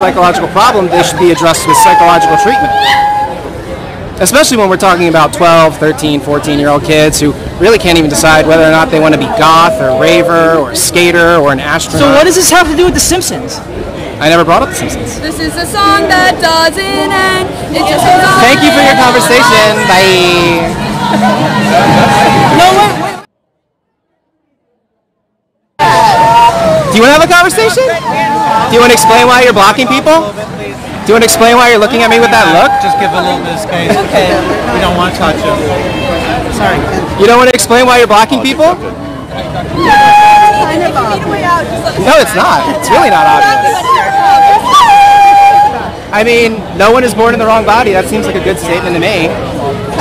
psychological problem, they should be addressed with psychological treatment. Especially when we're talking about 12, 13, 14 year old kids who really can't even decide whether or not they want to be goth or raver or skater or an astronaut. So what does this have to do with The Simpsons? I never brought up The Simpsons. This is a song that doesn't end. It just goes on. Thank you for your conversation. Bye. No, wait, wait. Do you want to have a conversation? Do you want to explain why you're blocking people? Do you want to explain why you're looking at me with that look? Just give a little bit of space. Okay. We don't want to touch him. Sorry. You don't want to explain why you're blocking people? No, it's not. It's really not obvious. I mean, no one is born in the wrong body. That seems like a good statement to me.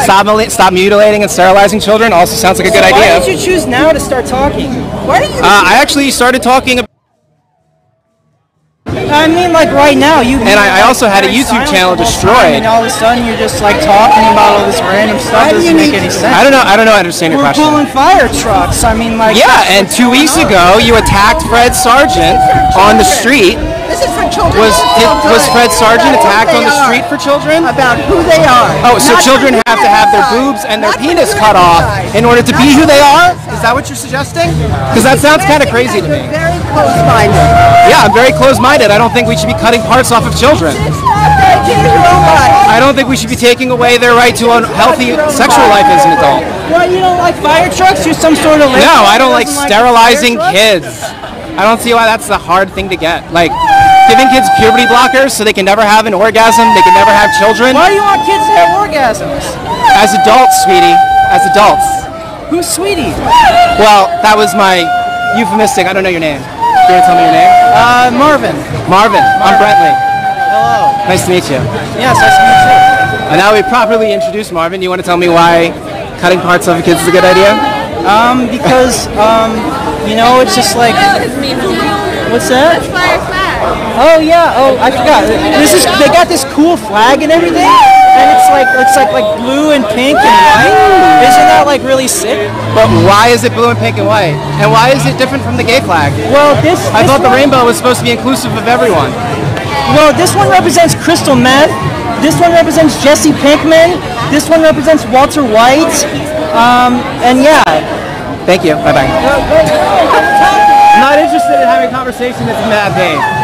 Stop, stop mutilating and sterilizing children also sounds like a good idea. Why idea. did you choose now to start talking? Why did you? Uh, I actually started talking, ab- I mean, like right now, you. and I, I also had a YouTube channel the whole time, destroyed. And all of a sudden, you're just like talking about all this random stuff. Doesn't make any sense. I don't know. I don't know. I understand your We're question. pulling fire trucks. I mean, like. Yeah, and two weeks ago you attacked Fred Sargeant on the street. This is for children. Was all was. Fred Sargeant attacked on the they street for children? About who they are. Oh, so Not children have to have their inside. boobs and their Not penis good cut off in order to Not be who they are? Is that what you're suggesting? Because that sounds kind of crazy to me. Close-minded. Yeah, I'm very close-minded. I don't think we should be cutting parts off of children. It's not right to your own body. I don't think we should be taking away their right to a healthy sexual life as an adult. Why you don't like fire trucks? You're some sort of. No, I don't like sterilizing fire kids. I don't see why that's the hard thing to get. Like giving kids puberty blockers so they can never have an orgasm, they can never have children. Why do you want kids to have orgasms? As adults, sweetie, as adults. Who's sweetie? Well, that was my euphemistic. I don't know your name. Do you want to tell me your name? Uh, Marvin. Marvin. I'm Brentley. Hello. Nice to meet you. Yes, nice to meet you. And now we properly introduced Marvin. You want to tell me why cutting parts off of kids is a good idea? Um, because um, you know, it's just like, what's that? Oh yeah. Oh, I forgot. This is they got this cool flag and everything, and it's like it's like like blue and pink and white. Isn't that like really sick? But why is it blue and pink and white? And why is it different from the gay flag? Well, this. I this thought the rainbow was supposed to be inclusive of everyone. Well, this one represents crystal meth. This one represents Jesse Pinkman. This one represents Walter White. Um, and yeah. Thank you. Bye bye. I'm not interested in having a conversation that's in that vein.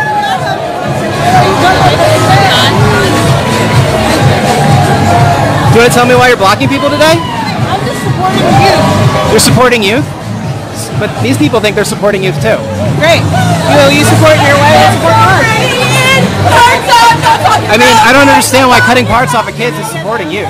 Do you want to tell me why you're blocking people today? I'm just supporting you. You're supporting youth? But these people think they're supporting youth too. Great. You know, you support your way, I support ours. I mean, I don't understand why cutting parts off of kids is supporting youth.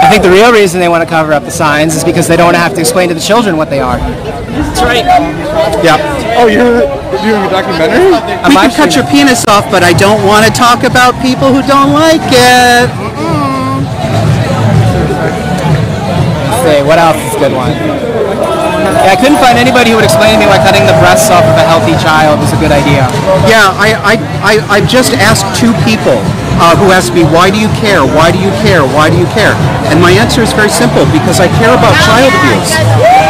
I think the real reason they want to cover up the signs is because they don't want to have to explain to the children what they are. That's right. Yep. Oh, you're doing a documentary? I'm We could actually- cut your penis off, but I don't want to talk about people who don't like it. Let's see, what else is a good one? Yeah, I couldn't find anybody who would explain to me why cutting the breasts off of a healthy child is a good idea. Yeah, I, I, I, I've just asked two people uh, who asked me, why do you care? Why do you care? Why do you care? And my answer is very simple, because I care about child abuse.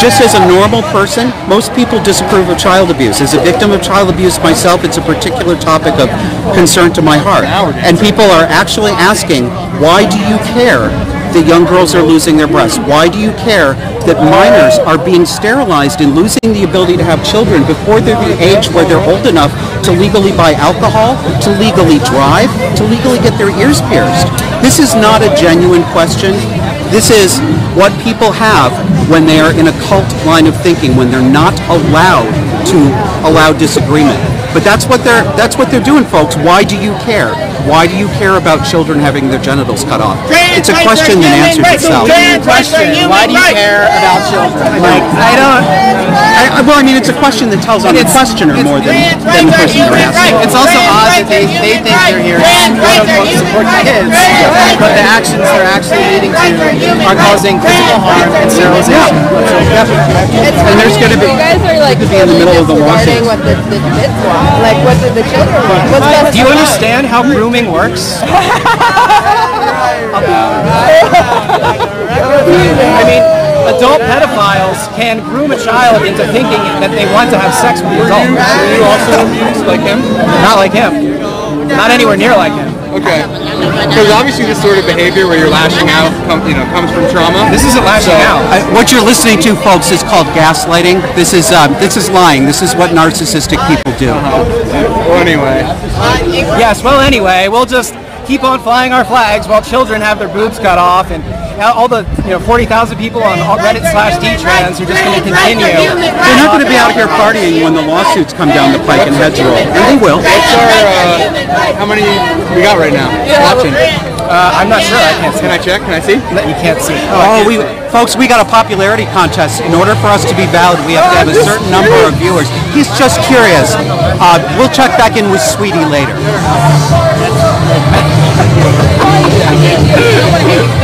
Just as a normal person, most people disapprove of child abuse. As a victim of child abuse myself, it's a particular topic of concern to my heart. And people are actually asking, why do you care that young girls are losing their breasts? Why do you care that minors are being sterilized and losing the ability to have children before they're the age where they're old enough to legally buy alcohol, to legally drive, to legally get their ears pierced? This is not a genuine question. This is what people have when they are in a cult line of thinking, when they're not allowed to allow disagreement. But that's what they're that's what they're doing, folks. Why do you care? Why do you care about children having their genitals cut off? It's a question that answers itself. question. Why do you care about children? Like, I don't. I, I- well, I mean, it's a question that tells on the questioner more than, than the person you're asking. It's also odd that they, they think they're here to quote unquote support the kids, but the actions they're actually leading to are causing physical harm and sterilization. And there's going to be You guys are like be in the middle of the lawsuit. what the, the kids want. Like what the, the children want. What's Do you understand how grooming works? I mean, adult pedophiles can groom a child into thinking that they want to have sex with the adult. Were you also abused like him? Not like him. Not anywhere near like him. Okay. Because obviously this sort of behavior where you're lashing out, come, you know, comes from trauma. This isn't lashing out. Uh, what you're listening to, folks, is called gaslighting. This is um, this is lying. This is what narcissistic people do. Well, anyway. Yes, well, anyway, we'll just keep on flying our flags while children have their boobs cut off and all the you know 40,000 people on Reddit slash D-Trans are just going to continue. They're not going to be out here partying when the lawsuits come down the pike and heads roll, and they will. What's our, uh, how many we got right now watching? Uh, I'm not sure. I can't see. Can I check? Can I see? You can't see. Oh, we folks, we got a popularity contest. In order for us to be valid, we have to have a certain number of viewers. He's just curious. Uh, we'll check back in with Sweetie later.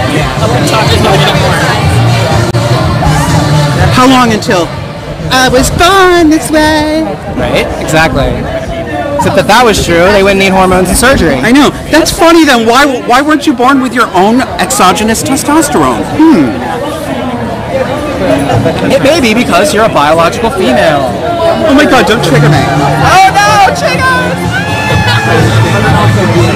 How long until I was born this way? Right? Exactly. Except that that was true, they wouldn't need hormones and surgery. I know. That's funny then. Why why weren't you born with your own exogenous testosterone? Hmm. It may be because you're a biological female. Oh my god, don't trigger me. Oh no, triggers!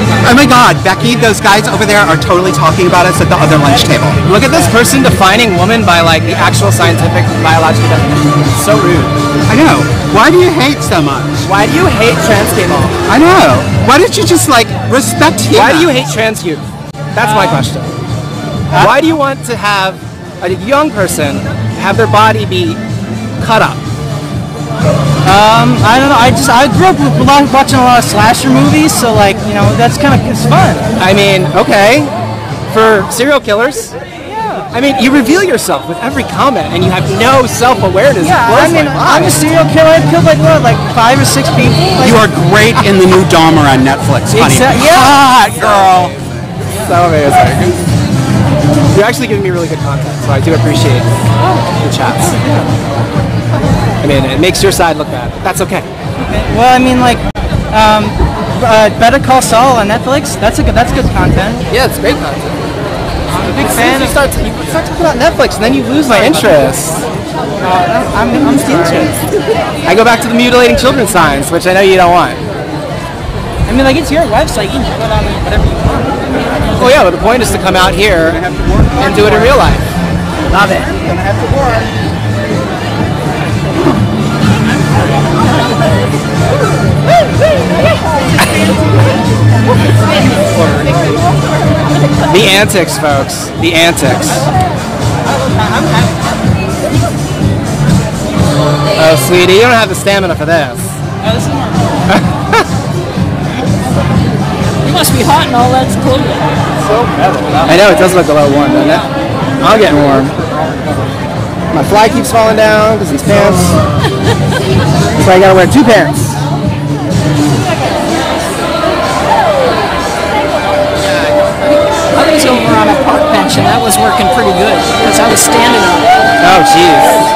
Oh my god, Becky, those guys over there are totally talking about us at the other lunch table. Look at this person defining woman by like the actual scientific biological definition. So rude. I know. Why do you hate so much? Why do you hate trans people? I know. Why don't you just like respect him? Why do you hate trans youth? That's my um, question. Uh, Why do you want to have a young person have their body be cut up? Um, I don't know. I just I grew up with a lot, watching a lot of slasher movies, so like you know that's kind of it's fun. I mean, okay, for serial killers. Yeah. I mean, you reveal yourself with every comment, and you have no self-awareness. Yeah, I blows mean my I'm a serial killer. I've killed like what, like five or six people. Like, You are great in the new Dahmer on Netflix, honey. Exa- yeah. Hot girl. so amazing. You're actually giving me really good content, so I do appreciate the chats. I mean, it makes your side look bad. That's okay. well, I mean like um, uh, Better Call Saul on Netflix. That's a good. That's good content. Yeah, it's great content. I'm a big As fan. soon as you Of, start to, you start to put out Netflix, and then you lose my interest. I'm, I'm sorry. I go back to the mutilating children signs, which I know you don't want. I mean like it's your website. You can put on whatever you want. Oh, yeah, but the point is to come out here and do it in real life. Love it. The antics, folks. The antics. Oh, sweetie, you don't have the stamina for this. Oh, you must be hot and all that's cool. clothing. I know, it does look a little warm, doesn't it? I'm getting warm. My fly keeps falling down because these pants. so I gotta wear two pants. And that was working pretty good because I was standing on it. Oh, jeez.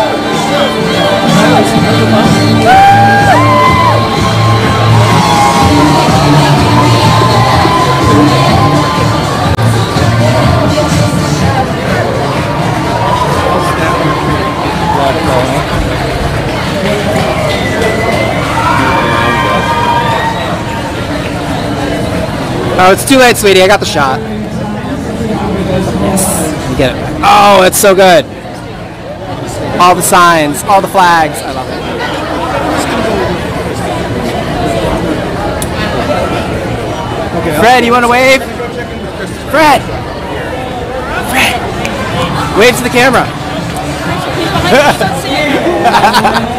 Oh, it's too late, sweetie. I got the shot. Yes. You get it. Oh, it's so good. All the signs, all the flags. I love it. Fred, you want to wave? Fred! Fred! Wave to the camera.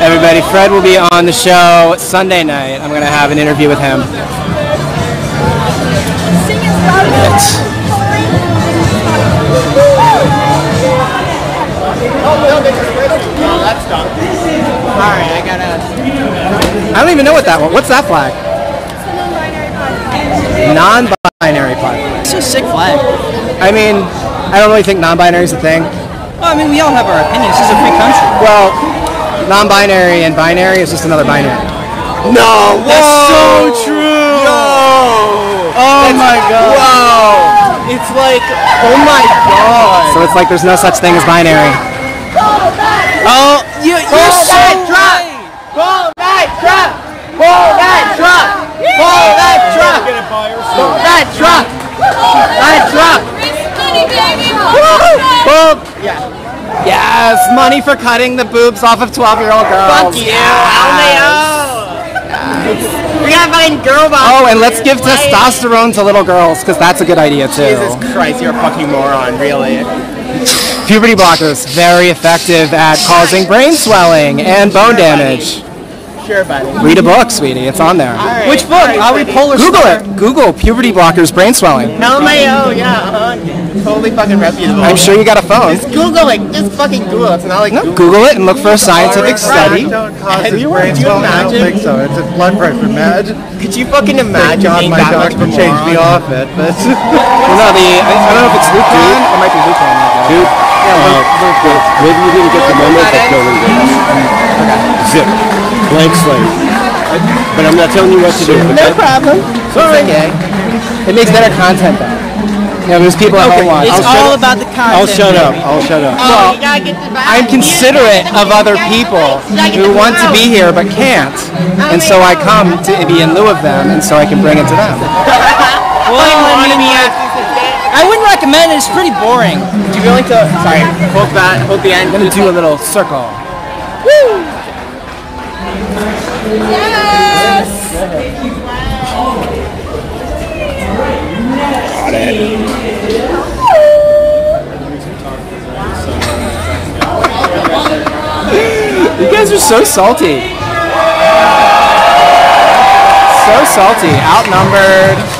Everybody, Fred will be on the show Sunday night. I'm going to have an interview with him. Alright, I gotta. I don't even know what that one. What's that flag? Non-binary flag. It's a sick flag. I mean, I don't really think non-binary is a thing. Well, I mean, we all have our opinions. This is a free country. Well, non-binary and binary is just another binary. No, That's so true. Oh my god. Wow. It's like, oh my god. So it's like there's no such thing as binary. Oh, you, you're so right. Pull that truck! Pull that truck! Pull that truck! Pull that truck! That truck! Boom. Yes, money for cutting the boobs off of 12-year-old girls. Fuck you! LMAO! We got fucking girl boss. Oh, and let's give testosterone to little girls because that's a good idea too. Jesus Christ, you're a fucking moron, really. Puberty blockers very effective at causing brain swelling and bone damage. Sure, buddy. Read a book, sweetie. It's on there. Alright, Which book? alright, Are we buddy. polar Google star? it. Google puberty blockers brain swelling. LMAO, yeah, uh-huh. Totally fucking reputable. I'm sure you got a phone. Just Google it. Just fucking Google it. It's not like No, Google it and look for a scientific study. Don't cause Have you- brain do you swelling. I don't imagine? think so. It's a blood pressure. Imagine. Could you fucking imagine God being my that doctor of changed me off it, but Well, no, the I, I don't know if it's Luke Dude. It might be Luke. Dude, uh, maybe you didn't get the memo, but no one did. Zip. Blank slate. But I'm not telling you what to do. No problem. Sorry. Okay. It makes better content though. Yeah, there's people at home watching. It's all about the content. I'll shut up. I'll shut up. Well, you gotta get the. I'm considerate of other people who want to be here but can't, and so I come to be in lieu of them, and so I can bring it to them. Well, I mean, I wouldn't recommend it. It's pretty boring. Do you willing to? Sorry. Hold that. Hold the end. I'm gonna do a little circle. Woo! Yes. Wow. Next. You guys are so salty. So salty. Outnumbered.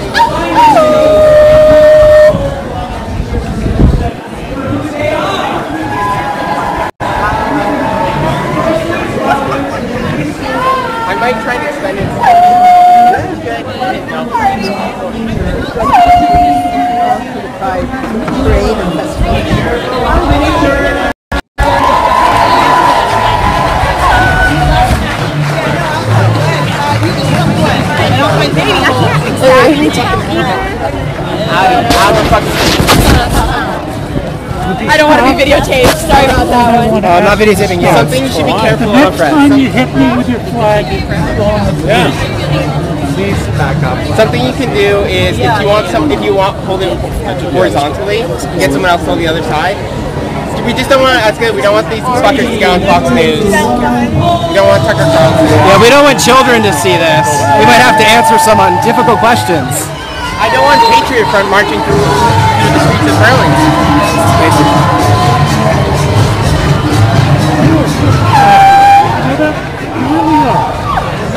I don't want to be videotaped. Sorry about that one. Uh, I'm not videotaping you. Something you should be careful of. Next time you hit me with your flag, please back up. Something you can do is if you want some, if you want hold it horizontally, get someone else on the other side. We just don't want. That's good. We don't want these fuckers to get on Fox News. We don't want Tucker Carlson. Yeah, we don't want children to see this. We might have to answer some un- difficult questions. I don't want Patriot Front marching through, through the streets of Burlington.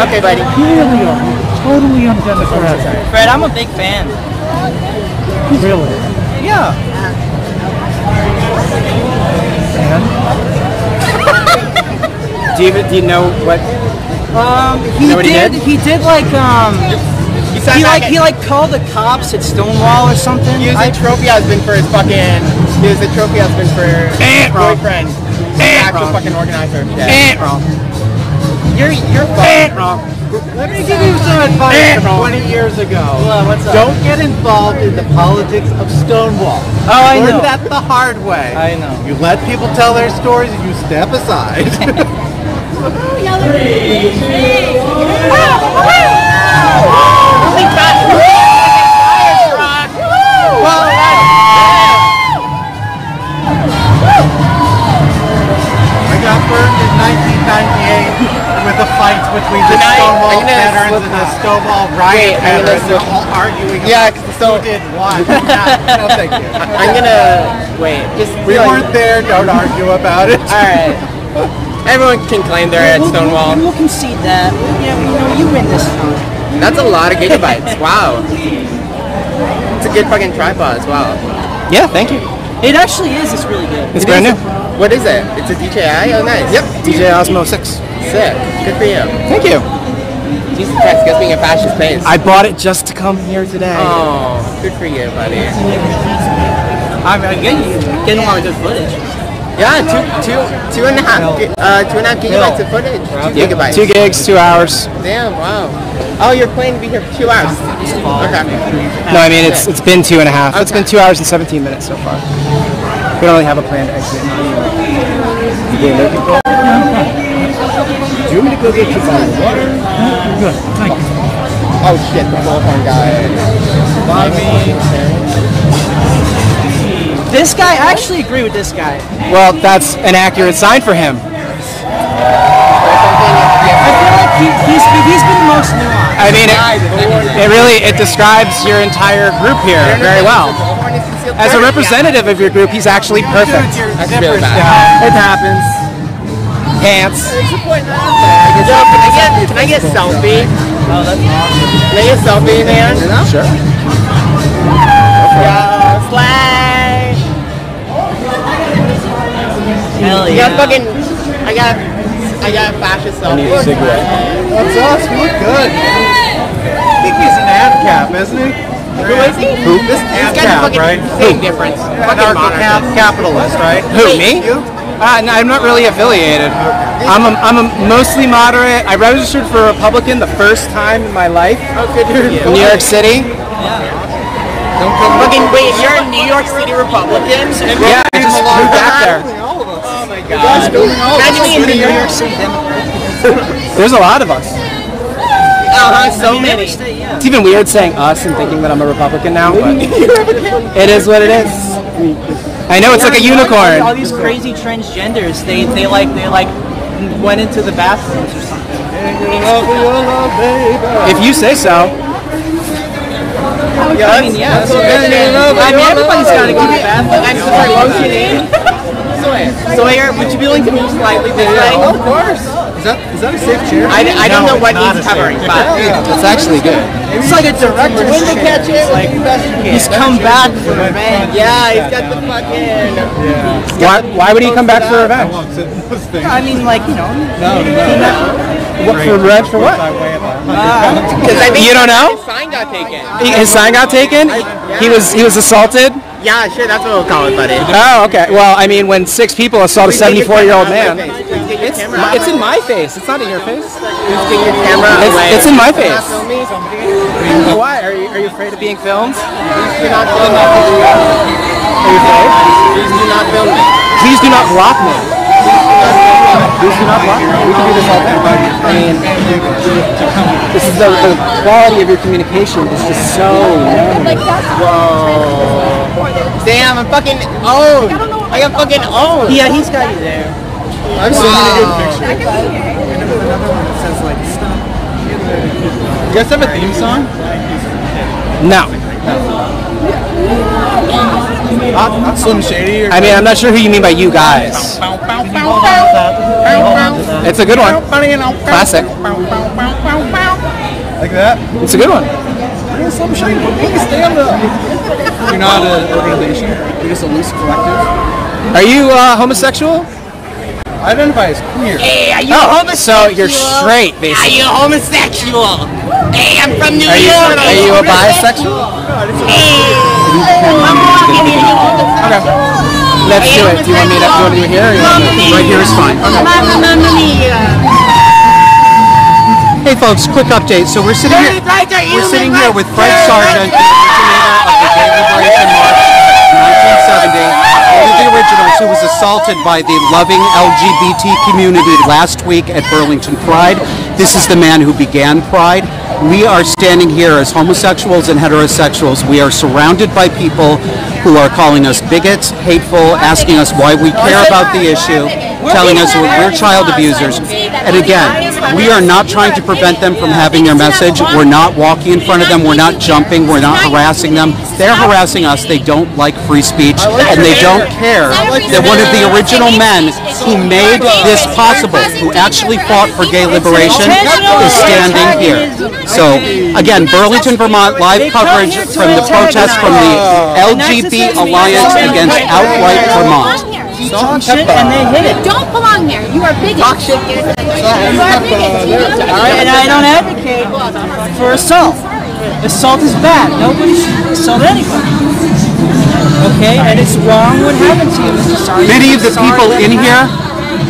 Okay, buddy. Really are. Totally undemocratic. Fred, I'm a big fan. Really. Yeah. Do you, do you know what? Um, he know what he did, did? he did like um, He he like he like called the cops at Stonewall or something. He was I- a trophy husband for his fucking. He was a trophy husband for his wrong. boyfriend. The Eh, actual wrong. fucking organizer. Yeah. Wrong. You're you're fucked. wrong. Let me give you some advice Eh, from 20 years ago. what's up? Don't get involved in the politics of Stonewall. Oh, I Learn know. that the hard way. I know. You let people tell their stories and you step aside. I with the fights between the Tonight, Stonewall I'm gonna veterans slip and the up. Stonewall Wait, riot I'm gonna veterans. They're slip- all arguing Yeah, about so- who did what. no, oh, thank you. I'm gonna wait. Just We like- weren't there. Don't argue about it. All right. Everyone can claim they're at We'll, Stonewall. we'll, we'll concede that. Yeah, you know, you win this time. That's a lot of gigabytes. Wow. It's a good fucking tripod as well. Yeah, thank you. It actually is. It's really good. It's brand new. What is it? It's a DJI? Oh, nice. Yep, DJI Osmo 6. Sick. Good for you. Thank you. Jesus Christ, guess being a fascist pace. I bought it just to come here today. Oh, good for you, buddy. I'm, getting, getting a lot of good footage. Yeah, two, two, two and a half, uh, two and a half gigabytes of footage. Two Yep, gigabytes. Two gigs, two hours. Damn, wow. Oh, you're planning to be here for two hours. Okay. No, I mean it's it's been two and a half. It's been two hours and 17 minutes so far. We don't really have a planned exit. Do you want me to go get you some water? You're good. Thank you. Oh shit, the bullhorn guy. This guy, I actually agree with this guy. Well, that's an accurate sign for him. I feel like he, he's, he's been the most nuanced. I mean, it, it really it describes your entire group here very well. As a representative of your group, he's actually perfect. That's really bad. It happens. Pants. Yo, can I get, can I get a selfie? Oh, that's awesome. Can I get a selfie, man? Sure. Yo, slay! Hell You yeah. got fucking, I got, I got a fascist selfie. That's us. We look good. I think he's an ad cap, isn't he? Who is he? Who? This, this guy's ANCAP, fucking right? same difference. Fucking monarchist. Anarcho-capitalist, right? Who, me? You? Uh, no, I'm not really affiliated. I'm a, I'm a mostly moderate. I registered for Republican the first time in my life Oh, good for you. in New York City. Fucking wait, you're a New York City Republican? Yeah, I just moved back there. Oh my god. Imagine me in New York City. There's a lot of us. Uh-huh, so many. It's even weird saying us and thinking that I'm a Republican now, but it is what it is. I know it's like a unicorn. All these crazy transgenders, they, they like they like went into the bathrooms or something. If you say so. Yeah, I mean, yeah. that's what I it is. mean, everybody's got to go to the bathroom. I'm sorry, what was your name? Sawyer. Sawyer, would you be willing to move slightly this way? Of course. Is that, is that a safe chair? I, I don't No, know what he's covering, chair. but It's actually good. It's like a director's Window chair. catch it. It's like he's come back for revenge. yeah, he's got the fucking. Yeah. Why, why would he come back for revenge? I mean, like you know, No, no. What, for revenge for what? I weigh uh, I think You don't know? his sign got taken. He, his sign got taken. He was he was assaulted. Yeah, sure, that's what we'll call it, buddy. Oh, okay. Well, I mean, when six people assault a Please take 74 year old man, out my face. Please take your it's it's in my face. It's not in your face. Please take your camera It's, away. it's in my face. not film me. Why? Are you are you afraid of being filmed? Please do not film me. Are you afraid? Please do not film me. Please do not block me. Please do not block. We can do this all day. I mean, this is the, the quality of your communication is just so low. Damn, I'm fucking owned. I got fucking owned. yeah, he's got you there. I'm sending a good picture. You guys have a theme song? No. Not, not Slim Shady I mean, I'm not sure who you mean by you guys. It's a good one. Classic. like that. It's a good one. Slim Shady, please stand up. You're not an organization. You're just a loose collective. Are you uh, homosexual? I identify as queer. Hey, are you Oh, homosexual? so you're straight, Are you homosexual? Hey, I'm from New Are you York. are you a bisexual? Hey, I'm walking in you Okay. Let's do it. Do you want me to, do you want to do it here? Or you want to, right here is fine. Mamma mia. Hey folks, quick update. So we're sitting here, Human rights are we're sitting here with Fred. Sargeant, the originator of the Gay Liberation March in 1970, one of the originals who was assaulted by the loving LGBT community last week at Burlington Pride. This is the man who began Pride. We are standing here as homosexuals and heterosexuals. We are surrounded by people who are calling us bigots, hateful, asking us why we care about the issue, telling us we're, we're child abusers. And again, we are not trying to prevent them from having their message. We're not walking in front of them. We're not jumping. We're not harassing them. They're harassing us. They don't like free speech, and they don't care that one of the original men who made this possible, who actually fought for gay liberation, is standing here. So, again, Burlington, Vermont, live coverage from the protest from the LGBT Alliance Against Outright Vermont. He talked shit and they hit it. Don't belong there. You are bigots. Talk shit. You are bigots. All right, and I don't advocate for assault. Assault is bad. Nobody should assault anybody. Okay, and it's wrong what happened to you, Mr. Sargeant. Many of the people in here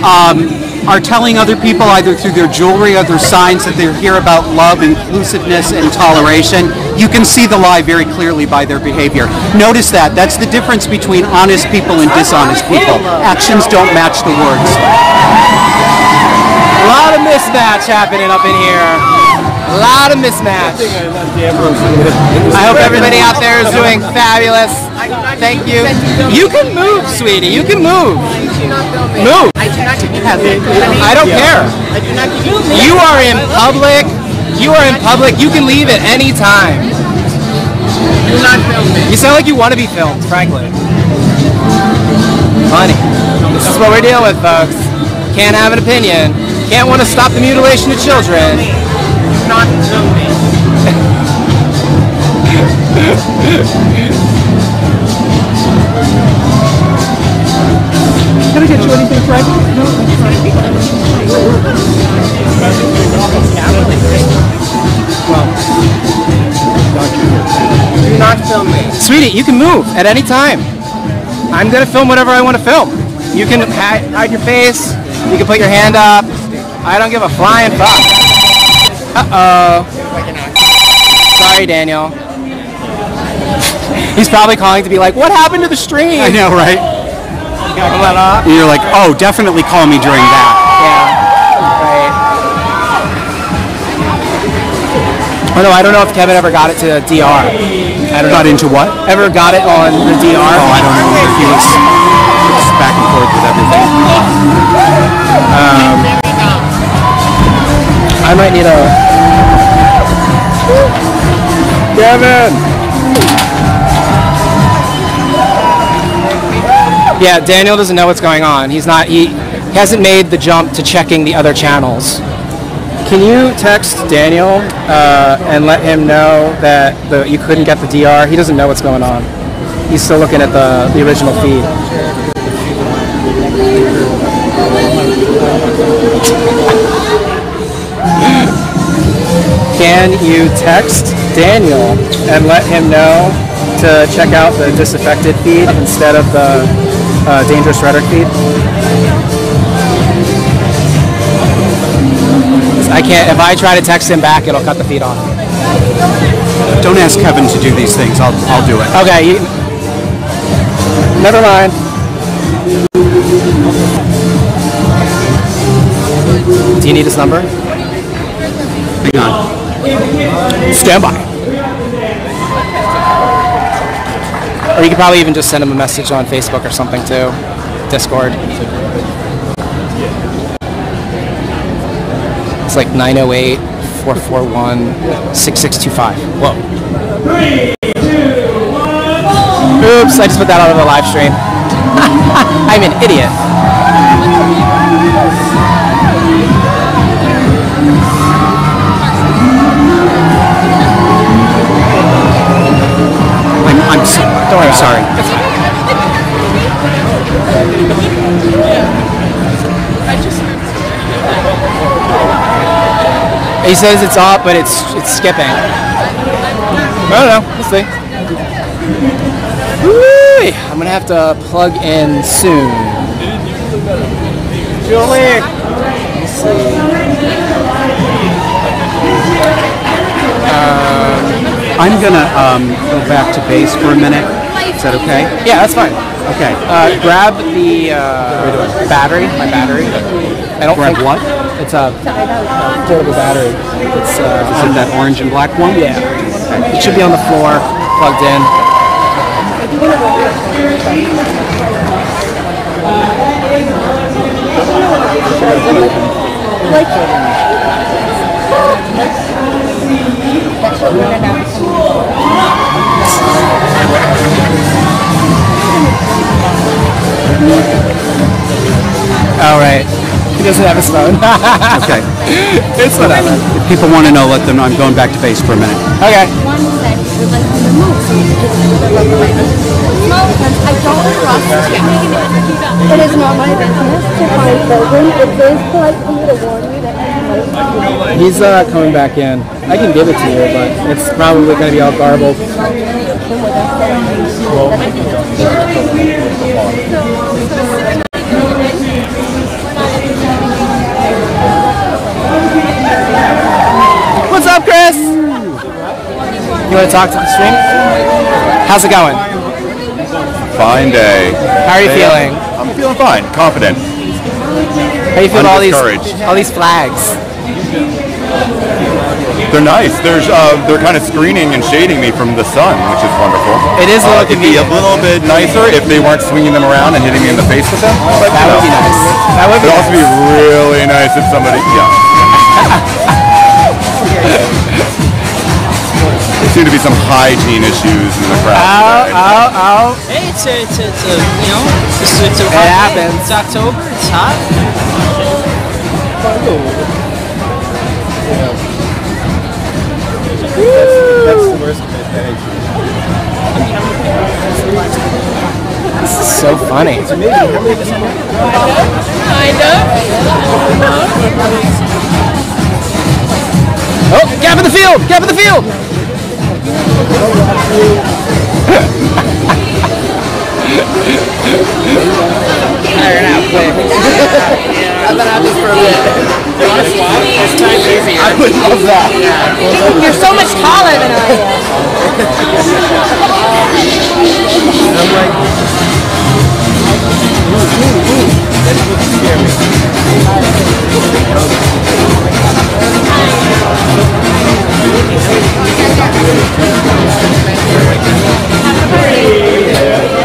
um, are telling other people either through their jewelry or their signs that they're here about love, inclusiveness, and toleration. You can see the lie very clearly by their behavior. Notice that. That's the difference between honest people and dishonest people. Actions don't match the words. A lot of mismatch happening up in here. A lot of mismatch. I hope everybody out there is doing fabulous. Thank you. You can move, sweetie. You can move. Move. I don't care. You are in public. You are in public. You can leave at any time. You sound like you want to be filmed, frankly. Funny. This is what we're dealing with, folks. Can't have an opinion. Can't want to stop the mutilation of children. Not film me. Can I get you anything, Fred? No, Do not film me. Sweetie, you can move at any time. I'm gonna film whatever I want to film. You can hide your face. You can put your hand up. I don't give a flying fuck. Uh oh. Sorry, Daniel. He's probably calling to be like, "What happened to the stream?" I know, right? Come on up. And you're like, oh, definitely call me during that. Yeah. Right. Oh no, I don't know if Kevin ever got it to DR. I don't Got know. into what? Ever got it on the DR? Oh, I don't know. He was, he back and forth with everything. I might need a. Kevin. Yeah, Daniel doesn't know what's going on. He's not. He, he hasn't made the jump to checking the other channels. Can you text Daniel uh, and let him know that the, you couldn't get the DR? He doesn't know what's going on. He's still looking at the, the original feed. Can you text Daniel and let him know to check out the disaffected feed instead of the uh, dangerous rhetoric feed? I can't. If I try to text him back, it'll cut the feed off. Don't ask Kevin to do these things. I'll, I'll do it. Okay. You, never mind. Do you need his number? Hang on. Stand by. Or you could probably even just send him a message on Facebook or something too. Discord. It's like 908 441 6625. Whoa. Oops, I just put that out of the live stream. I'm an idiot. I'm, so, Don't worry I'm sorry. He says it's off, but it's it's skipping. I don't know. We'll see. I'm gonna have to plug in soon. Julie. Let's see. Uh, I'm gonna um, go back to base for a minute. Is that okay? Yeah, that's fine. Okay. Uh, grab the uh, battery, my battery. I don't Grab think what? It's a portable battery. It's uh, Is it that orange and black one? Yeah. It should be on the floor, plugged in. All right. He doesn't have his phone. Okay. it's whatever. If people want to know, let them know. I'm going back to base for a minute. Okay. One said like to remove some I don't trust him. It is not my business to find children. It is polite for me to warn you that I'm He's uh, coming back in. I can give it to you, but it's probably going to be all garbled. What's up, Chris? You want to talk to the stream? How's it going? Fine day. How are you Hey, feeling? I'm feeling fine, confident. How you feel about all these all these flags? They're nice. There's uh, they're kind of screening and shading me from the sun, which is wonderful. It is a little uh, It'd be a little bit nicer if they weren't swinging them around and hitting me in the face with them. But, That you would be nice. That would be It'd also be really nice if somebody, yeah. there seem to be some hygiene issues in the crowd. Ow, today. ow, ow. Hey, it's a, it's a, it's a you know, it's, it's a It hot day. happens. It's October. It's hot. That's the worst This is so funny. It's amazing how many Kind Oh, gap in the field! Gap in the field! Tired out quick. I've been out this for a to swap? Easier. I would love that. You're so much taller than I am.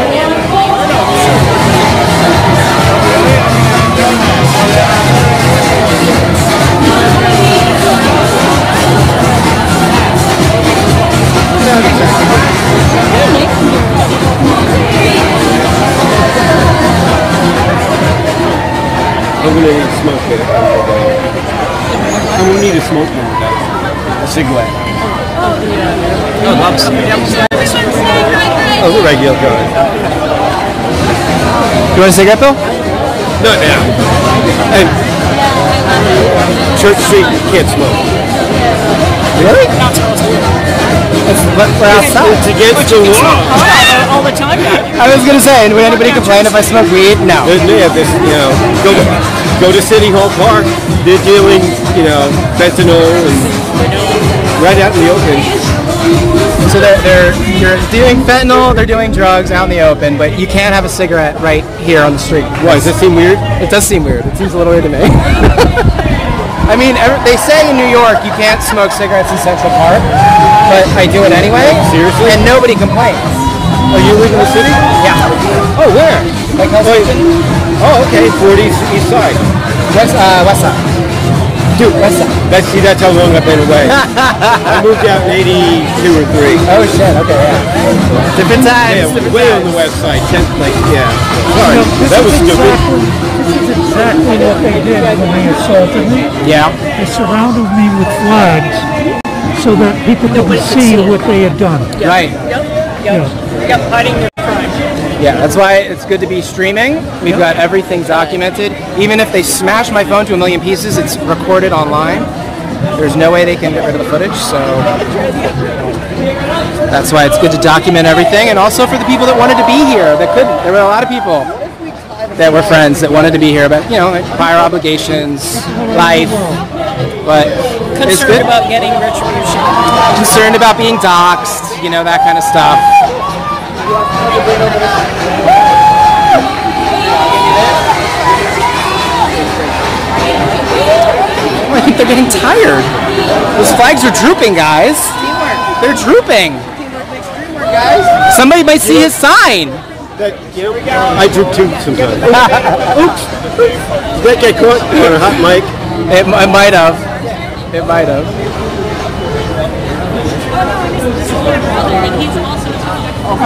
I'm gonna need smoke here. I'm gonna need a smoke one. A cigarette. Oh, loves. Oh, the regular kind. You want a cigarette, Bill? Not now. And Church Street can't smoke. Really? It's, we're we're outside. It's against the law. all the time. I was gonna say, would anybody complain if I smoke weed? No. There's, yeah, this, you know, go go to City Hall Park. They're dealing, you know, fentanyl and right out in the open. So they're, they're you're doing fentanyl, they're doing drugs out in the open, but you can't have a cigarette right here on the street. Why does that seem weird? It does seem weird. It seems a little weird to me. I mean, they say in New York you can't smoke cigarettes in Central Park, but I do it anyway. Seriously? And nobody complains. Are you leaving the city? Yeah. Oh, where? Like Hell's. Oh, okay, 40 East Side. West, uh, West Side. Dude, West Side. that's, see, that's how long I've been away. I moved out in 82 or 3. Oh shit. Okay. Yeah. Different times. Yeah, different way times. on the west side, 10th place, yeah. Sorry, that was stupid. This is exactly what they did when they assaulted me. Yeah. They surrounded me with flags so that people couldn't see what they had done. Right. Yeah. Yep, hiding their crime. Yeah, that's why it's good to be streaming. We've got everything documented. Even if they smash my phone to a million pieces, it's recorded online. There's no way they can get rid of the footage, so that's why it's good to document everything. And also for the people that wanted to be here that couldn't. There were a lot of people that were friends that wanted to be here, but you know, like prior obligations, life. But it's good. Concerned about getting retribution. Concerned about being doxxed, you know, that kind of stuff. Oh, I think they're getting tired. Those flags are drooping, guys. They're drooping. Somebody might see his sign. I droop too sometimes. Oops. Did that get caught on a hot mic? It, it might have. It might have. So do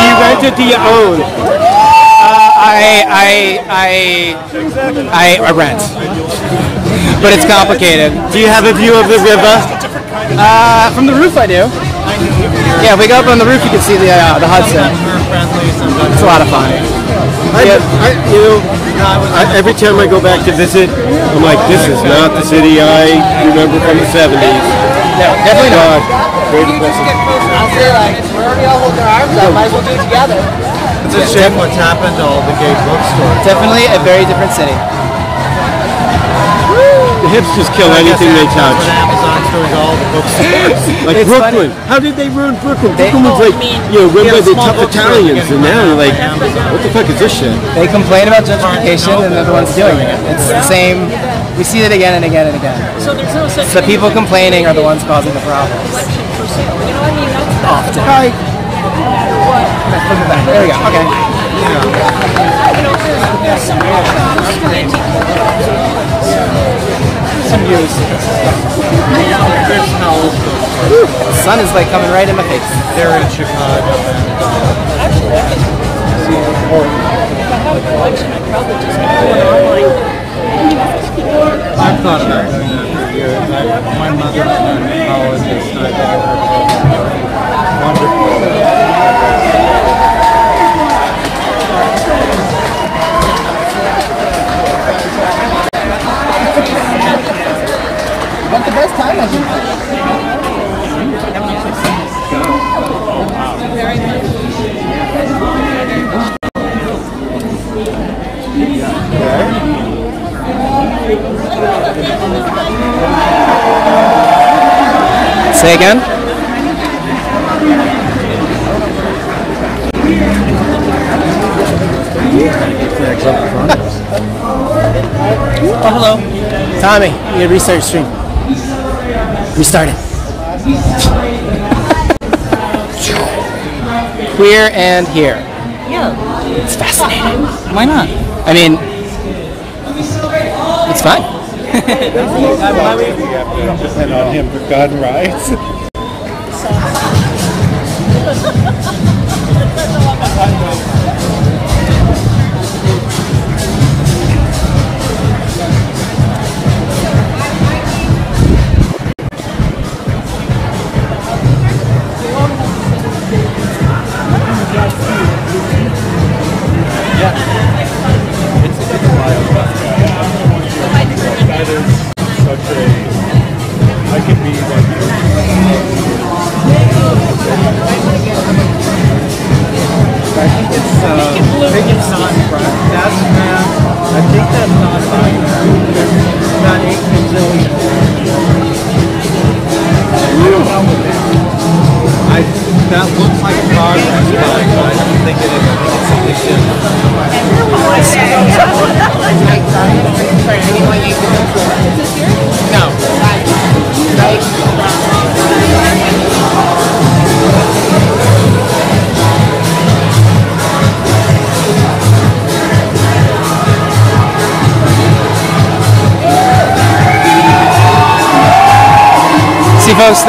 you rent it? Do you own? I I I I, I rent, but it's complicated. Do you have a view of the river? Uh, from the roof, I do. Yeah, if we go up on the roof, you can see the uh, the Hudson. It's a lot of fun. I, I, you know, I, every time I go back to visit, I'm like, this is not the city I remember from the 70s. No, definitely not. Very depressing. I'll say, like we're already all holding our arms up. Might as well do it together. It's a shame what's happened to all the gay bookstores. Definitely a very different city. The hips just kill I anything they touch. when Amazon screws all the bookstores. Like It's Brooklyn. How did they ruin Brooklyn? Brooklyn was like, you know, run by the tough Italians, and now run they're like, what the fuck is this shit? They complain about gentrification, and they're the ones doing it. It's the same. We see it again and again and again. So there's no such The people complaining are the ones causing the problems. collection for sale. You know, I mean, that's Often. Hi. Flip it back. There we go. Okay. The sun is like coming right in my face. They're in Chicago. Actually, I've thought about doing that for years. I, my mother's an oncologist, I've been her wonderful. The best time I can. Say again? Oh, hello. Tommy, you need to restart your stream. Restart it. Queer and here. Yeah. It's fascinating. Why not? I mean, it's fine. Depend on him for gun rights.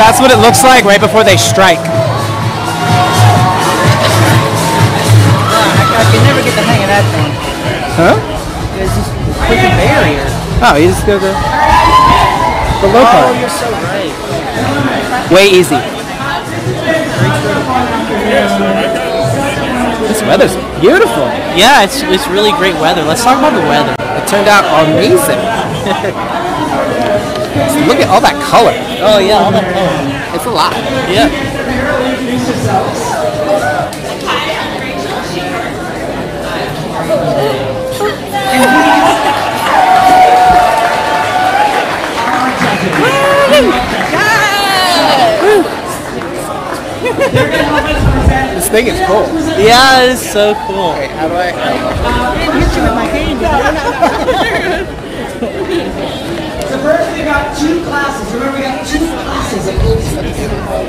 That's what it looks like right before they strike. I, can never get the hang of that thing. Huh? There's this freaking barrier. Oh, you just go the the low Oh, part. you're so right. Way easy. This weather's beautiful. Yeah, it's it's really great weather. Let's talk about the weather. It turned out amazing. Look at all that color. Oh yeah, all that color lot. This thing is cool. Yeah, it is so cool. How do I? I with my hand.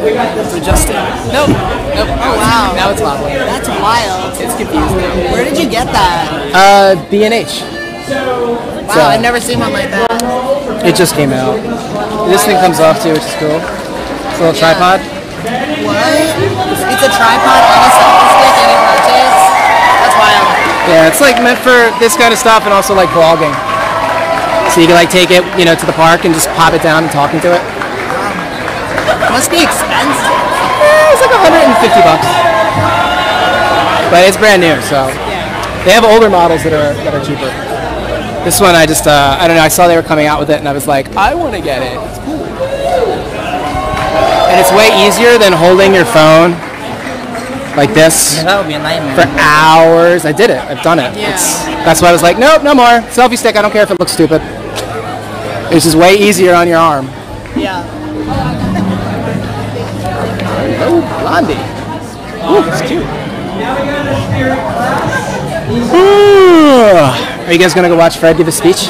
We got this. So Justin. Nope. Nope. Oh wow. Now it's lovely. That's wild. It's confusing. Where did you get that? Uh, B and H. Wow, I've never seen one like that. It just came out. This thing comes off too, which is cool. It's a little tripod. What? It's a tripod on a selfie stick and it rotates. That's wild. Yeah, it's like meant for this kind of stuff and also like vlogging. So you can like take it, you know, to the park and just pop it down and talking to it. Must be expensive. Eh, it's like 150 bucks. But it's brand new, so they have older models that are that are cheaper. This one, I just, uh, I don't know. I saw they were coming out with it, and I was like, I want to get it. It's cool. And it's way easier than holding your phone like this Yeah, that would be a nightmare. for hours. I did it. I've done it. It's, that's why I was like, nope, no more. Selfie stick. I don't care if it looks stupid. It's just way easier on your arm. Yeah. Blondie. Ooh, it's cute. Ooh. Are you guys gonna go watch Fred give a speech?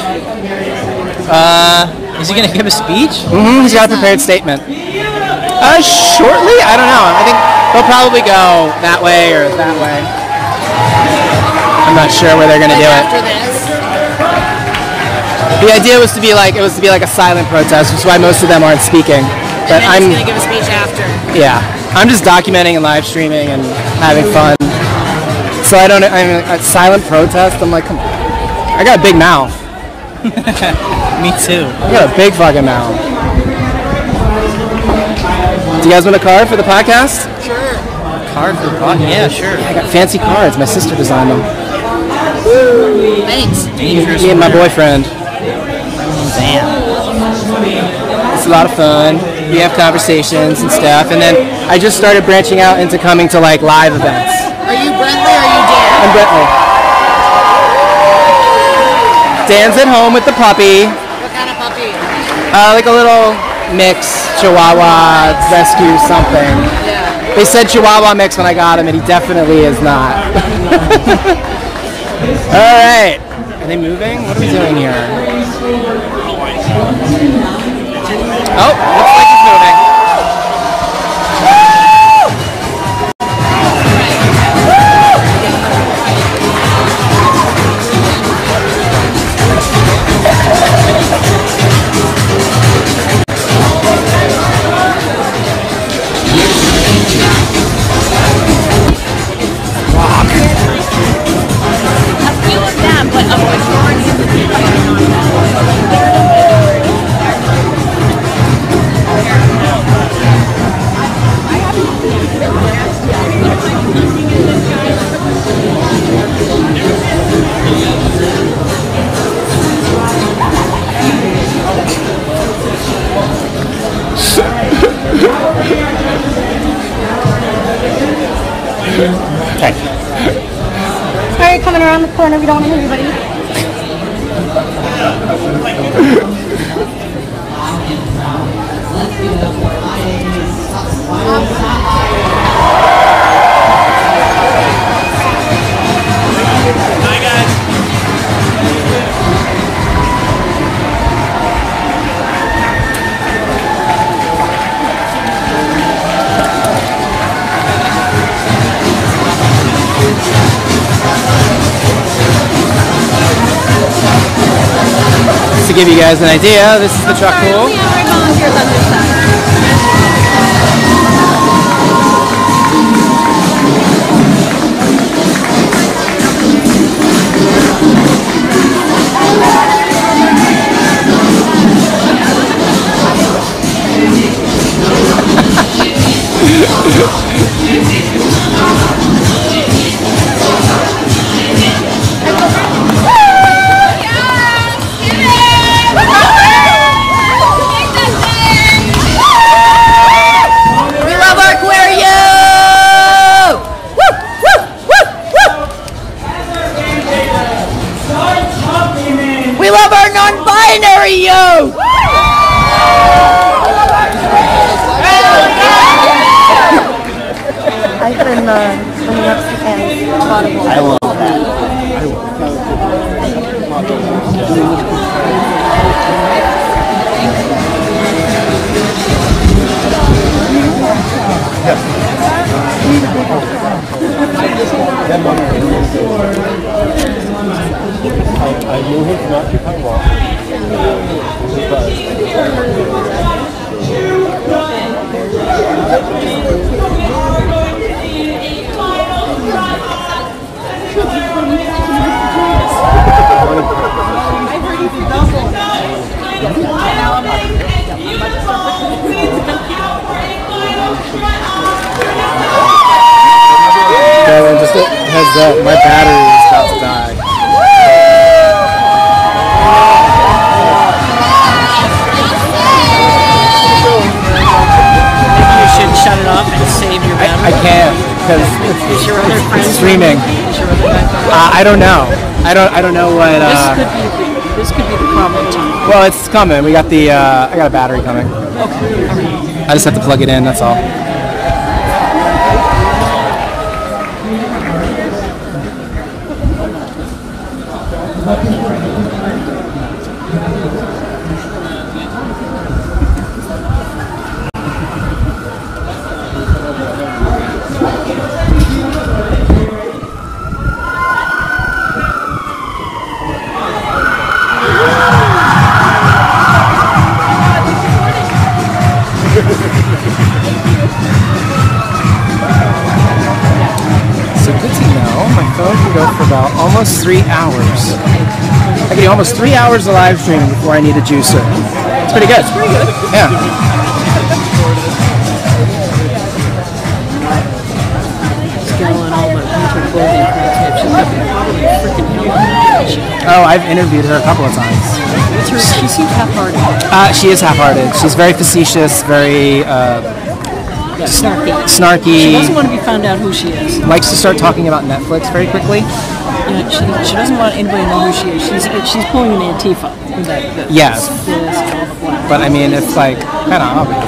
Uh, is he gonna give a speech? Mm-hmm. He's got a prepared statement. Uh, shortly? I don't know. I think they'll probably go that way or that way. I'm not sure where they're gonna do it. This. The idea was to be like it was to be like a silent protest, which is why most of them aren't speaking. But and then I'm he's gonna give a speech after. yeah, I'm just documenting and live streaming and having fun. So I don't. I mean, a silent protest. I'm like, come on. I got a big mouth. Me too. I got a big fucking mouth. Do you guys want a card for the podcast? Sure. Card for the podcast? Yeah, sure. I got fancy cards. My sister designed them. Thanks. Dangerous. Me and my boyfriend. Damn. It's a lot of fun. We have conversations and stuff, and then I just started branching out into coming to like live events. Are you Brentley or are you Dan? I'm Brentley. Dan's at home with the puppy, What kind of puppy? uh, like a little mix, Chihuahua rescue something. Yeah. They said Chihuahua mix when I got him, and he definitely is not. All right. Are they moving? What are we doing here? Oh, corner. We don't want to Just to give you guys an idea, this is the truck pool. Up, my battery is about to die. Maybe you should shut it off and save your battery. I battery. can't because other it's streaming. Is your other guy Uh, I don't know. I don't. I don't know what. This Uh, could be the, this could be the problem time. well, it's coming. We got the. Uh, I got a battery coming. Okay. I just have to plug it in. That's all. So almost three hours. I can do almost three hours of live streaming before I need a juicer. It's pretty good. It's pretty good. Yeah. Skill and all the winter clothing craftsmanship. She's got probably a freaking hell of a reputation. Oh, I've interviewed her a couple of times. Her, she seems half-hearted. Uh, she is half-hearted. She's very facetious, very uh, Snarky. snarky. She doesn't want to be found out who she is. likes to start talking about Netflix very quickly. Yeah, she, she doesn't want anybody to know who she is. She's she's pulling an Antifa. with That, that, Yes. This, all. But I mean, it's like kind of obvious.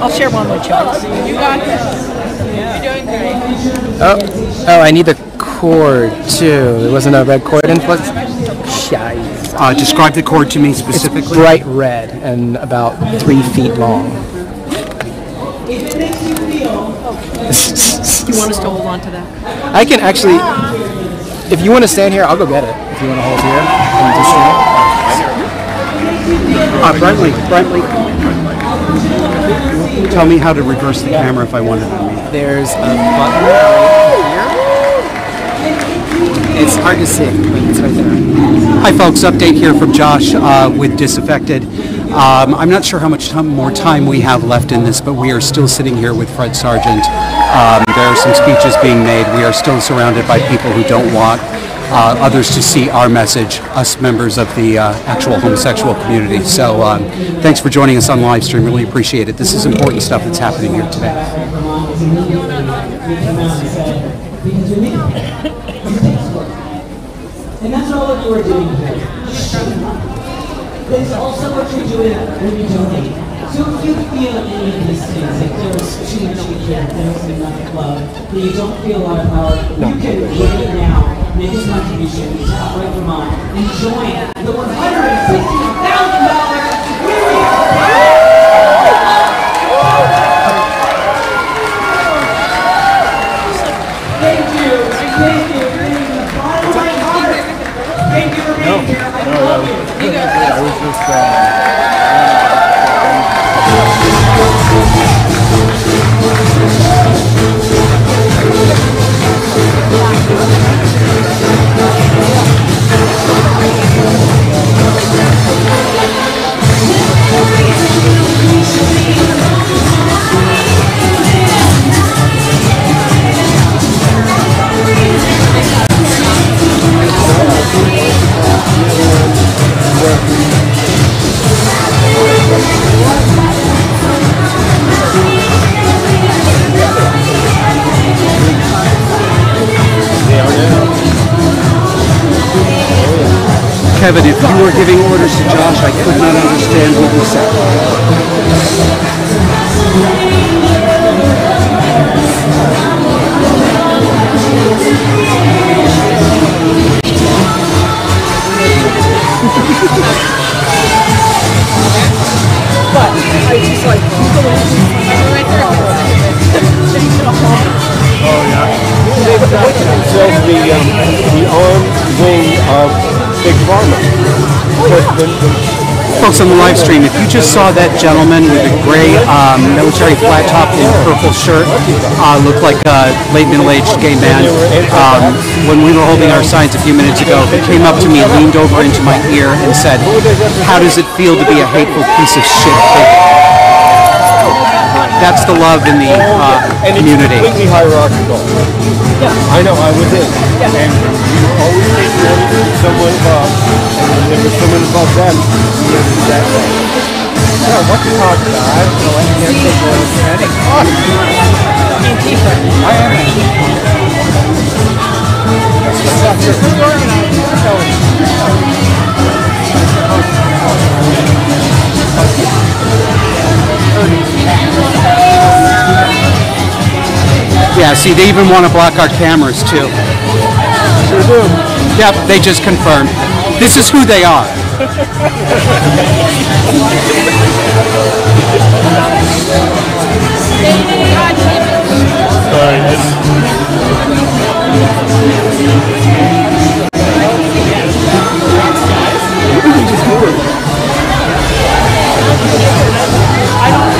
I'll share one with Chuck. You got this. You're doing great. Oh, oh, I need the cord too. There wasn't a red cord in place. Shies. Uh, describe the cord to me It's specifically. bright red and about three feet long. Do you want us to hold on to that? I can actually, if you want to stand here, I'll go get it. If you want to hold here and just Uh, Brentley, Brentley, tell me how to reverse the camera if I want it on me. There's a button right here. It's hard to see, but it's right there. Hi, folks. Update here from Josh uh, with Disaffected. Um, I'm not sure how much time, more time we have left in this, but we are still sitting here with Fred Sargeant. Um, there are some speeches being made. We are still surrounded by people who don't want uh, others to see our message, us members of the uh, actual homosexual community. So um, thanks for joining us on live stream. Really appreciate it. This is important stuff that's happening here today. Are doing today. That's also what you're doing when you donate. So if you feel any of these things, like there's too much you care, there's enough love, that you don't feel a lot of power, you can right now make a contribution to Outright Vermont and join the $160,000 I was just, uh, Kevin, if you were giving orders to Josh, I could not understand what you said. Folks on the live stream, if you just saw that gentleman with a gray um, military flat top and purple shirt, uh, looked like a late middle-aged gay man. Um, when we were holding our signs a few minutes ago, he came up to me, leaned over into my ear, and said, "How does it feel to be a hateful piece of shit?" That's the love in the uh, and it's community. completely hierarchical. Yeah, I know, I was in. yeah. And you always think there's someone above, and when there was someone above them, you the exact same. Yeah, what to talk about? I don't know. I can't take one of training. I am. Yeah, see, they even want to block our cameras too. Sure do. Yep, they just confirmed. This is who they are.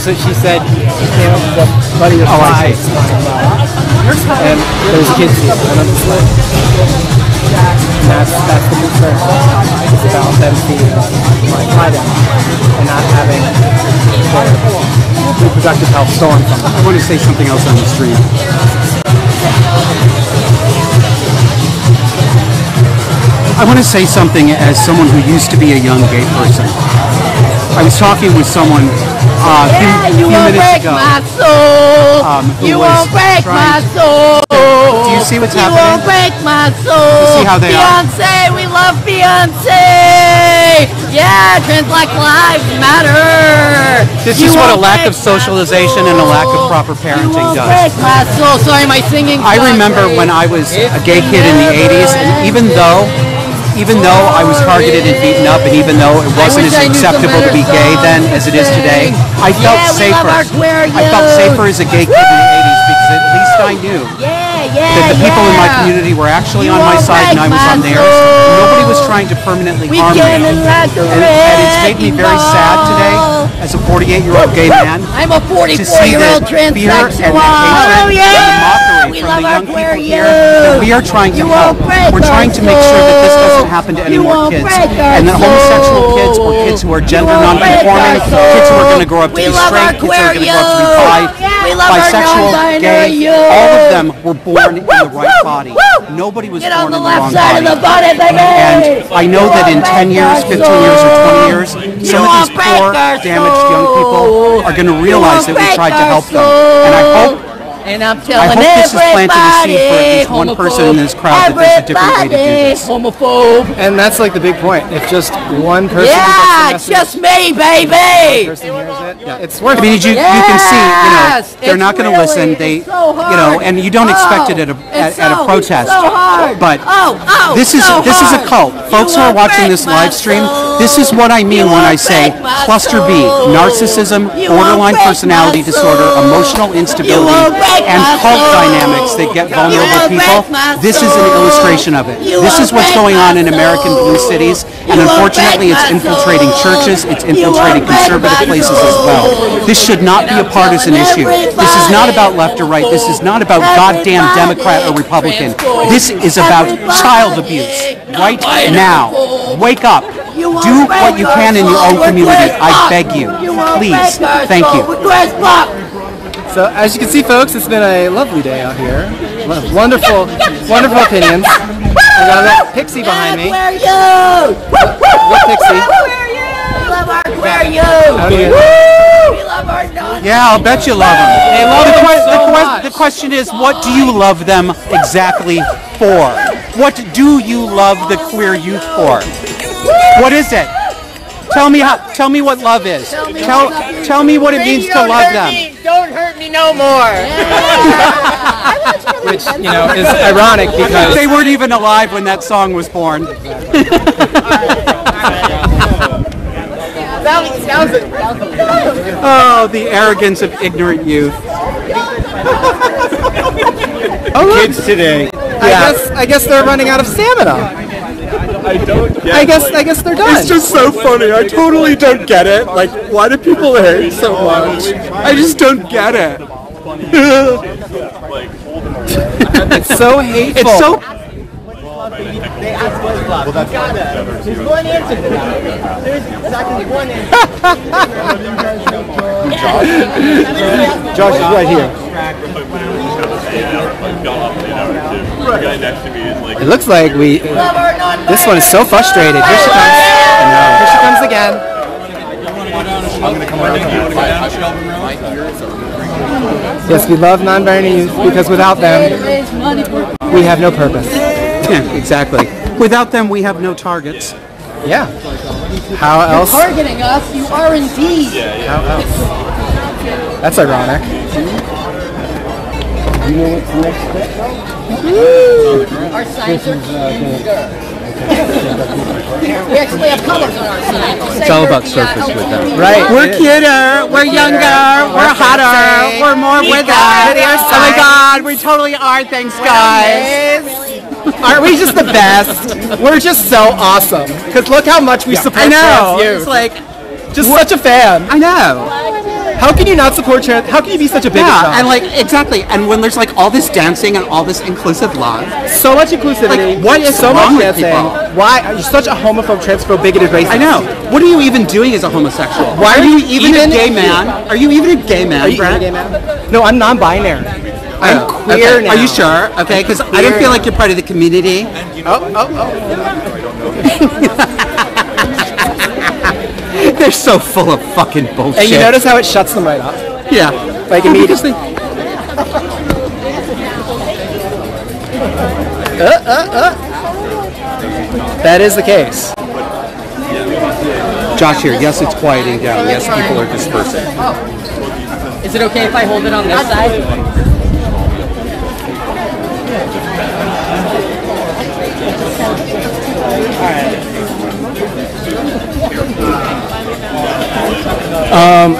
So she said she came up with a buddy of Oh, I five, and those kids went up the slip. And that's that's the concern. It's about them being like by them and not having their reproductive health stolen from them. I want to say something else on the stream. I want to say something as someone who used to be a young gay person. I was talking with someone uh, a few, you few won't break ago. my soul. um, you won't break my soul. Do you see what's you happening? won't break my soul. You see how they are? Beyonce, we love Beyonce. Yeah, trans black lives matter. This You is what a lack of socialization and a lack of proper parenting my- does. break my soul. Sorry, my singing. I remember when I was a gay kid in the 80s, and even though, even though I was targeted and beaten up, and even though it wasn't as I knew some acceptable to be gay then as it is today, I felt Yeah, safer. I felt safer as a gay kid in the 80s because at least I knew Yeah, yeah, that the people in my community were actually You on my side and I was on theirs. Nobody was trying to permanently We harm me. in like a And, and it's made me very sad today as a 48-year-old gay man I'm a to see 44-year-old that fear and transsexual. the hatred Oh, yeah. And the mockery We from love the young people here that we are trying to help. We're trying to make sure that this doesn't happen to any more kids. And that homosexual kids or kids who are gender non-conforming, kids who are going to grow up to be straight, kids who are going to grow up to be bi, bisexual, gay, all of them were born in the right body. Nobody was Get born on the in the left wrong side body. of the body, baby. And I know that in 10 years, 15 years, or 20 years, some of these poor, damaged young people are going to realize that we tried to help them. And I hope And I'm I telling hope this has planted a seed for at least one person in this crowd that there's a different way to do this. Homophobe. And that's like the big point. If just one person Yeah, gets the just me, baby. person hears it, yeah, it's worth I mean, it. you, you can see, you know, they're not going to really- listen. They, so you know, and you don't oh, expect it at a Oh, at, it's at a protest. so hard. But Oh, oh, this is so this is a cult. Folks who are watching this live stream, soul. This is what I mean when I say cluster B: narcissism, borderline personality disorder, emotional instability, and cult dynamics that get vulnerable people. This is an illustration of it. This is what's going on in American blue cities, and unfortunately, it's infiltrating churches. It's infiltrating conservative places as well. This should not be a partisan issue. This is not about left or right. This is not about goddamn Democrat or Republican. This is about child abuse. Right now. Wake up. Do what you can in your own community. I beg you. Please. Thank you. So as you can see, folks, it's been a lovely day out here. Wonderful, wonderful opinions. I got a pixie behind me. Where you? What pixie? We love our queer I youth. We love our non Yeah, I'll bet you love them. They love the, que- so the, que- much. the question is, what do you love them exactly for? What do you love the queer youth for? What is it? Tell me how. Tell me what love is. Tell tell me what it means to love them. Don't hurt me no more. Which you know is ironic because They weren't even alive when that song was born. That sounds, sounds Oh, the arrogance of ignorant youth. oh, Kids today. I guess I guess they're running out of stamina. I don't I guess I guess they're done. It's just so funny. I totally don't get it. Like, why do people hate so much? I just don't get it. it's so hateful. It's so. They asked what love. Well, that's There's one answer to that. There's exactly one answer. Josh is right here. It looks like we. Uh, this one is so frustrated. Here she comes. Here she comes again. I'm gonna come around. You wanna go down Shelburne Road? Yes, we love non-binary youth because without them, we have no purpose. Yeah, exactly. Without them, we have no targets. Yeah. How You're else? targeting us. You are indeed. How else? That's ironic. You know what's the next step? Our signs are uh, We actually have colors on our signs. It's all about surface with them. Right. We're cuter, we're younger, we're hotter, we're more with us. Oh my god, we totally are. Thanks, guys. Aren't we just the best? We're just so awesome. Because look how much we support I know. It's like just such a fan. I know. How can you not support trans? How can you be such a bigot? Yeah, and like exactly, and when there's like all this dancing and all this inclusive love, so much inclusivity. Like, what is so wrong much with dancing? people? Why are you such a homophobe, transphobe, bigoted racist? I know. What are you even doing as a homosexual? Why are are you you even, even- a gay man? Are you even a gay man, Are you even a gay man? No, I'm non-binary. Oh, I'm Oh, queer okay. now. Are you sure? Okay, because I don't feel like you're part of the community. Oh, oh, oh. They're so full of fucking bullshit. And you notice how it shuts them right up? Yeah. Like Well, immediately. Uh, uh, uh. That is the case. Josh here. Yes, it's quieting down. Yes, people are dispersing. Is it okay if I hold it on this side? Um,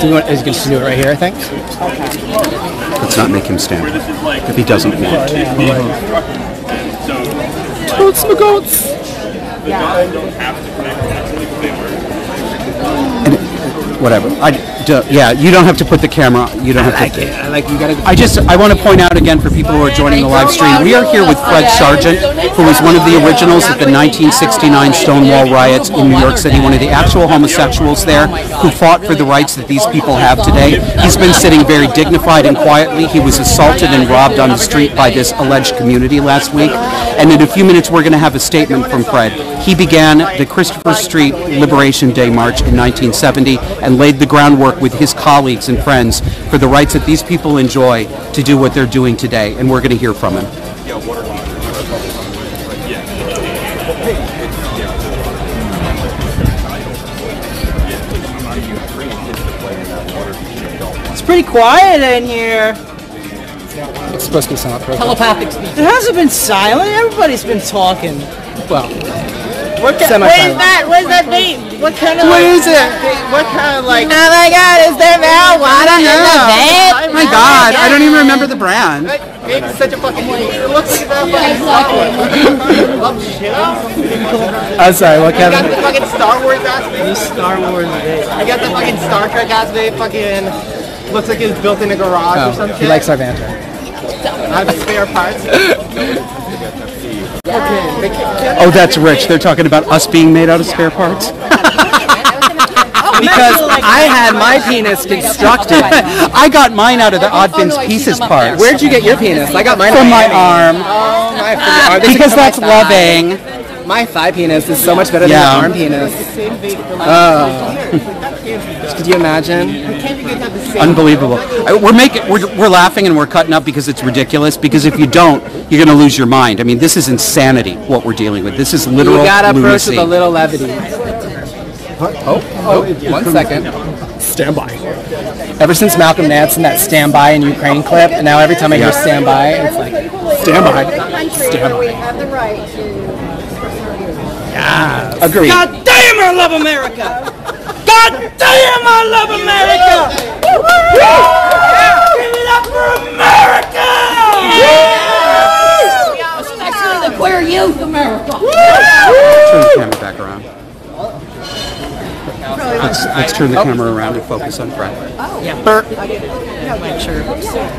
do you want? Is he going to do it right here? I think. Let's not make him stand if he doesn't want to. Totes my goats. Whatever. I, d- yeah, you don't have to put the camera. You don't have like to. it. I like you gotta. I just I want to point out again for people who are joining the live stream, we are here with Fred Sargeant, who was one of the originals at the 1969 Stonewall riots in New York City, one of the actual homosexuals there who fought for the rights that these people have today. He's been sitting very dignified and quietly. He was assaulted and robbed on the street by this alleged community last week. And in a few minutes, we're going to have a statement from Fred. He began the Christopher Street Liberation Day March in 1970 and laid the groundwork with his colleagues and friends for the rights that these people enjoy to do what they're doing today. And we're going to hear from him. It's pretty quiet in here. It's supposed to be silent. protest. Telepathic speech. It hasn't been silent. Everybody's been talking. Well, What, ki- what is that? What is that vape? What kind of What like, is it? What kind of like? Oh my god, is there marijuana in the vape? Oh my God, I don't even remember the brand. Like, vape is such a fucking. It looks like that fucking Star Wars. Shit. I'm sorry. What I got the fucking Star Wars ass vape. Star Wars vape. I got the fucking Star Trek ass vape. Fucking looks like it's built in a garage or oh, something. he likes our banter. I have spare parts. Oh, that's rich. They're talking about us being made out of spare parts. Oh, because I had my penis constructed. I got mine out of the Odd Vince Pieces parts. Where'd you get your penis? I got mine From my arm. Oh my! arm. Because that's loving. My thigh penis is so much better Yeah. than your arm penis. Oh. Could you imagine? Unbelievable. I- We're making we're, we're laughing and we're cutting up because it's ridiculous. Because if you don't, you're going to lose your mind. I mean, this is insanity. What we're dealing with. This is literal You gotta approach with a little levity. Oh, oh, one second. Stand by. Ever since Malcolm Nance and that stand by in Ukraine clip, and now every time I hear Yeah. stand by, it's like stand by. Stand by. We have the right to. Yeah, agreed. God damn, I love America! God damn, I love America! Give it up for America! Especially the queer youth, America. Turn the camera back around. Let's, let's turn the camera around and focus on Fred. Oh, sure.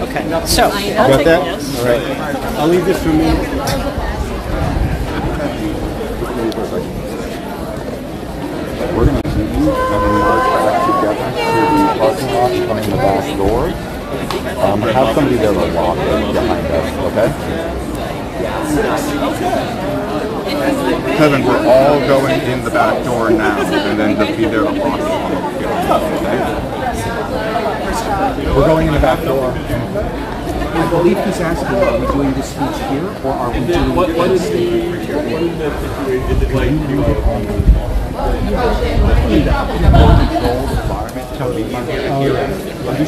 Okay, so. Got that? All right. I'll leave this for a minute. We're going to meet you and then march back together to the parking lot and come in the back door. Um, have somebody there to lock it behind us, okay? Kevin, we're all going in the back door now, and then just be there to lock it when we get on, okay? We're going in the back door. I believe he's asking, are we doing this speech here or are we doing what, what is You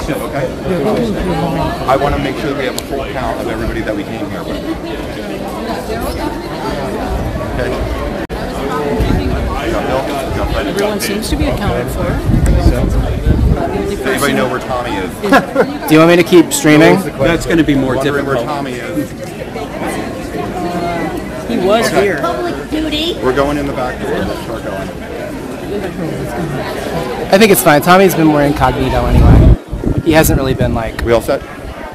should, okay? I want to make sure we have a full count of everybody that we came here with. Okay? We got Bill, we got Fred, we got Everyone seems to be accounted for. Does anybody know where Tommy is? Do you want me to keep streaming? That's going to be more difficult. where. Tommy is. He was here. Public duty. We're going in the back door. Let's start going. I think it's fine. Tommy's been more incognito anyway. He hasn't really been like. We all set?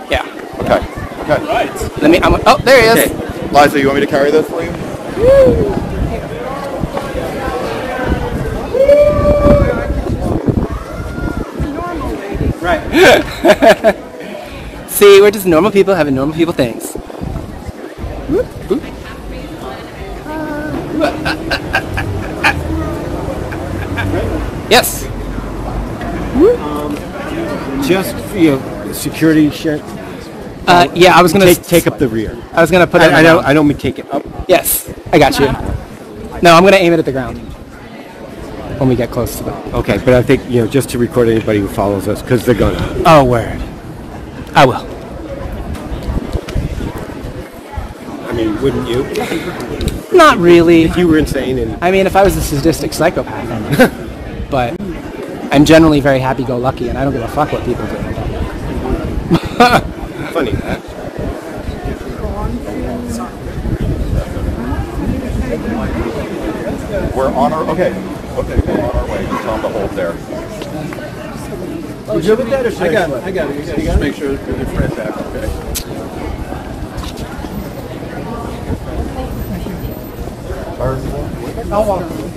Yeah. Okay. Okay. Right. Let me. I'm, oh, there he is. Okay. Liza, you want me to carry this for you? Woo. Right. See, we're just normal people having normal people things. Yes. Just you know, security shit. Uh, yeah, I was gonna take, take up the rear. I was gonna put it. I, I don't. I don't mean take it up. Yes, I got you. No, I'm gonna aim it at the ground when we get close to them. Okay, but I think you know just to record anybody who follows us because they're gonna. Oh, word. I will. I mean, wouldn't you? Not really. If you were insane and I mean, if I was a sadistic psychopath. but I'm generally very happy-go-lucky, and I don't give a fuck what people do. funny. Huh? We're on our okay. Okay, we're on our way. Just tell them to hold there. Oh, you with that or should I got it. I got it. You got. Just make sure that it's right back. Okay.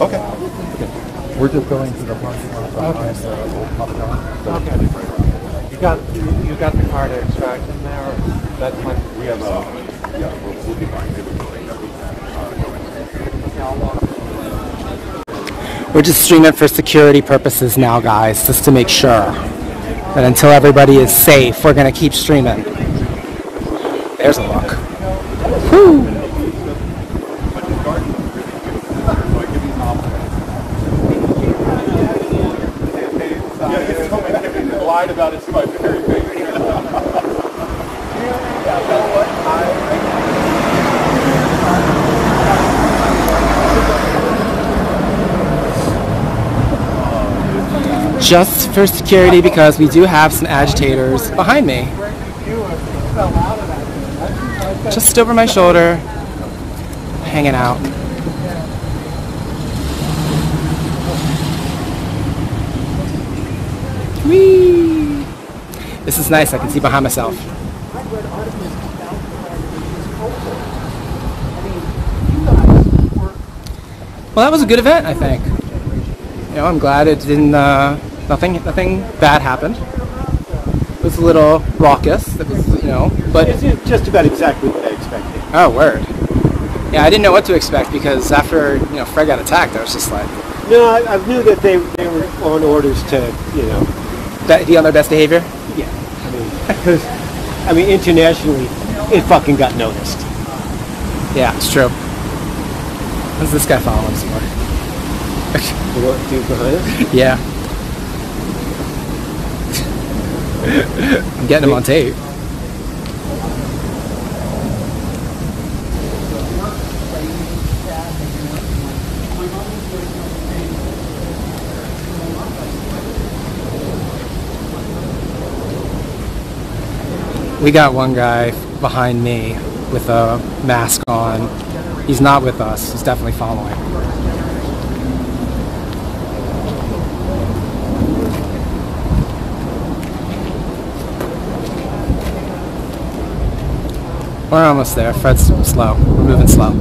Okay. We're just going to the parking lot behind the old pub shop. Okay. You got, you you got the car to extract in there? That's my. We have a. Yeah, we'll, we'll be fine. We're just streaming for security purposes now, guys, just to make sure that until everybody is safe, we're gonna keep streaming. There's a look. Whew. Lied about it to my very face. Just for security because we do have some agitators behind me. Just over my shoulder, hanging out. Whee! This is nice, I can see behind myself. Well, that was a good event, I think. You know, I'm glad it didn't. Uh, nothing, nothing bad happened. It was a little raucous. It was, you know, but it's just about exactly what I expected. oh, word. Yeah, I didn't know what to expect because after you know Fred got attacked, I was just like, No, I, I knew that they they were on orders to you know. that he on their best behavior. Yeah. I mean, because I mean internationally, it fucking got noticed. Yeah, it's true. What's this guy following us? The one dude behind us. Yeah. I'm getting him on tape. We got one guy behind me with a mask on. He's not with us. He's definitely following. We're almost there. Fred's slow. We're moving slow.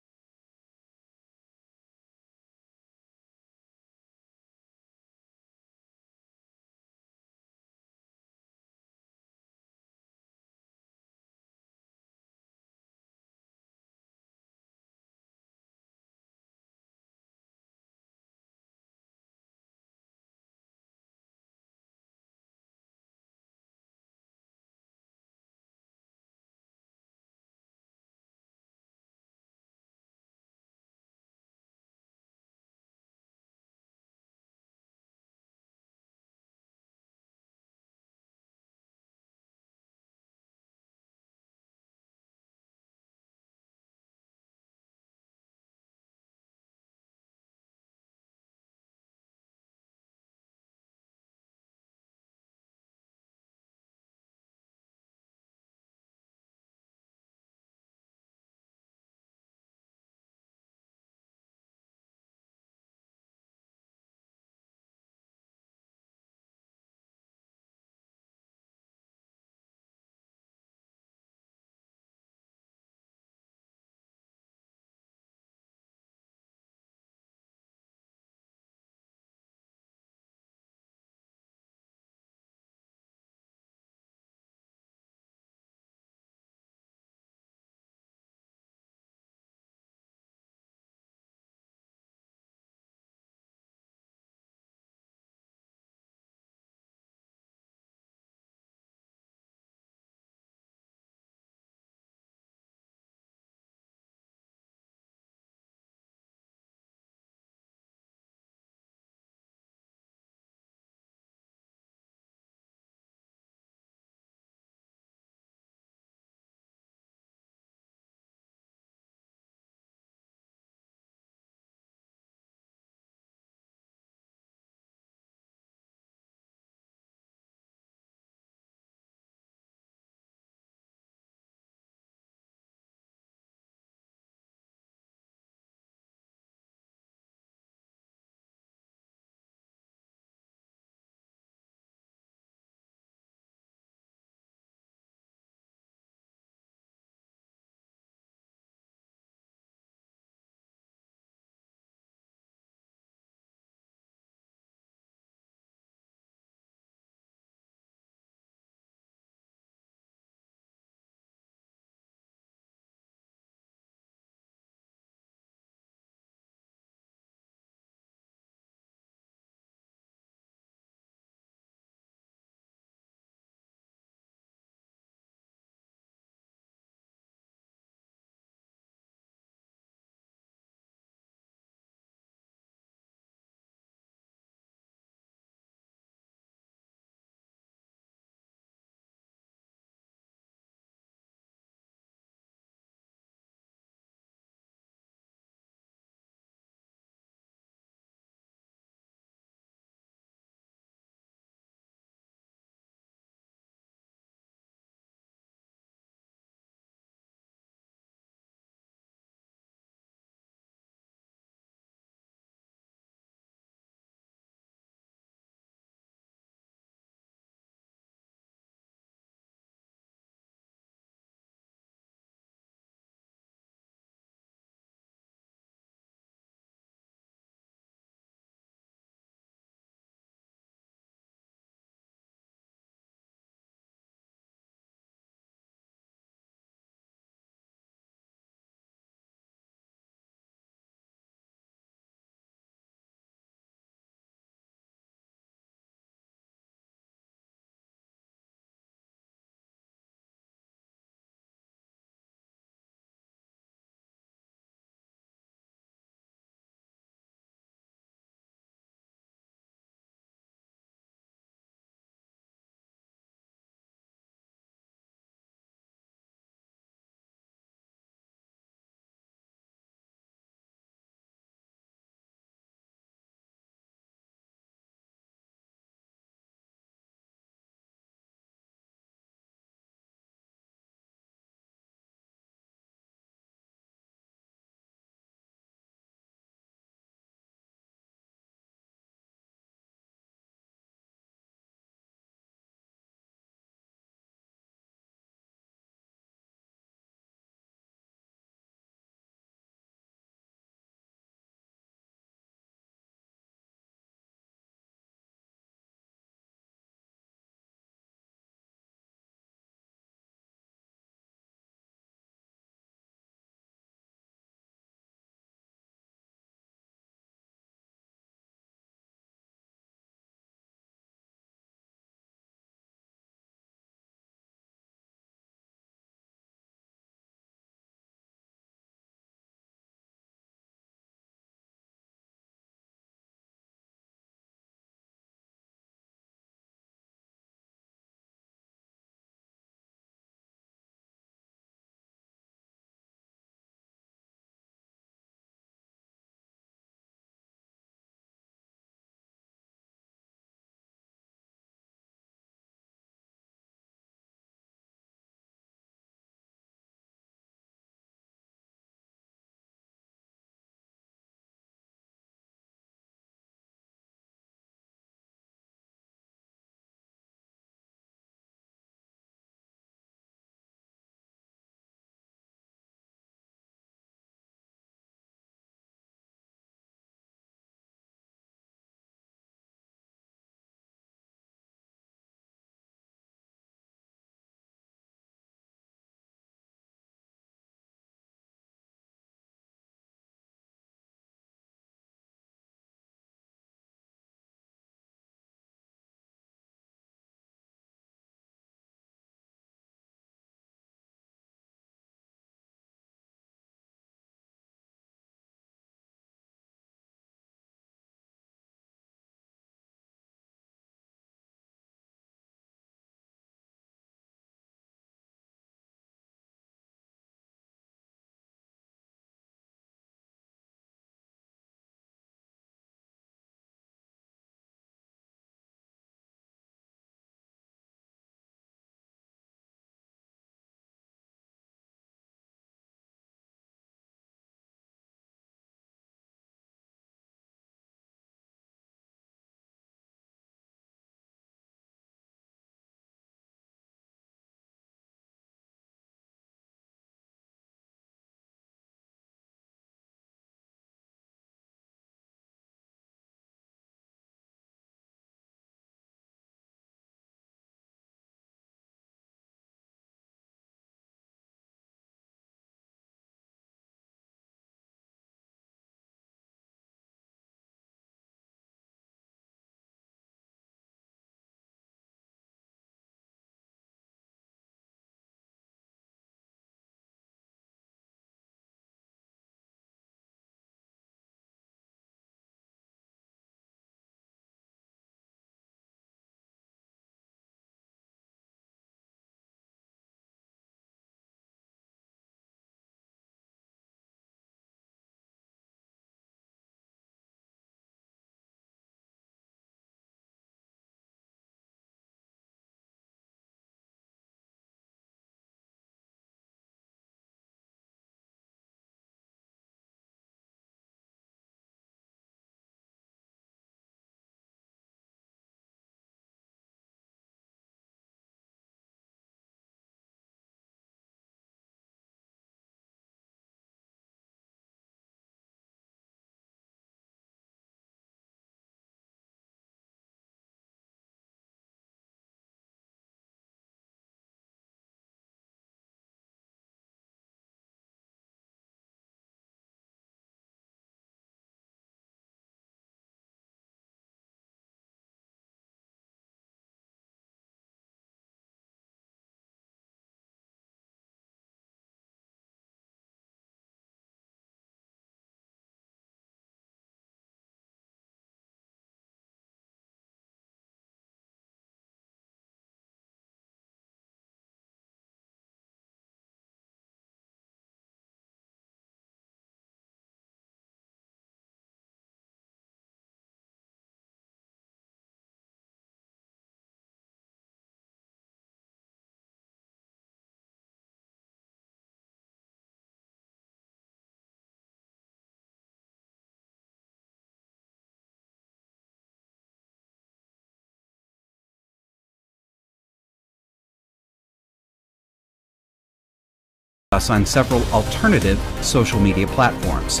Us on several alternative social media platforms.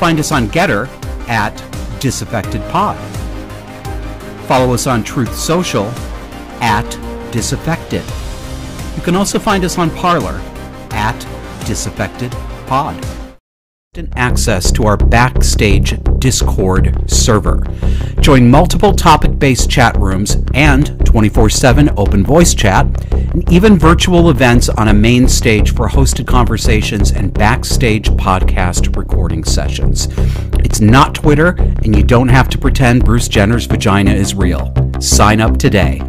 Find us on Gettr at DisaffectedPod. Follow us on Truth Social at Disaffected. You can also find us on Parler at DisaffectedPod. And access to our backstage Discord server. Join multiple topic based chat rooms and 24 7 open voice chat, and even virtual events on a main stage for hosted conversations and backstage podcast recording sessions. It's not Twitter, and you don't have to pretend Bruce Jenner's vagina is real. Sign up today.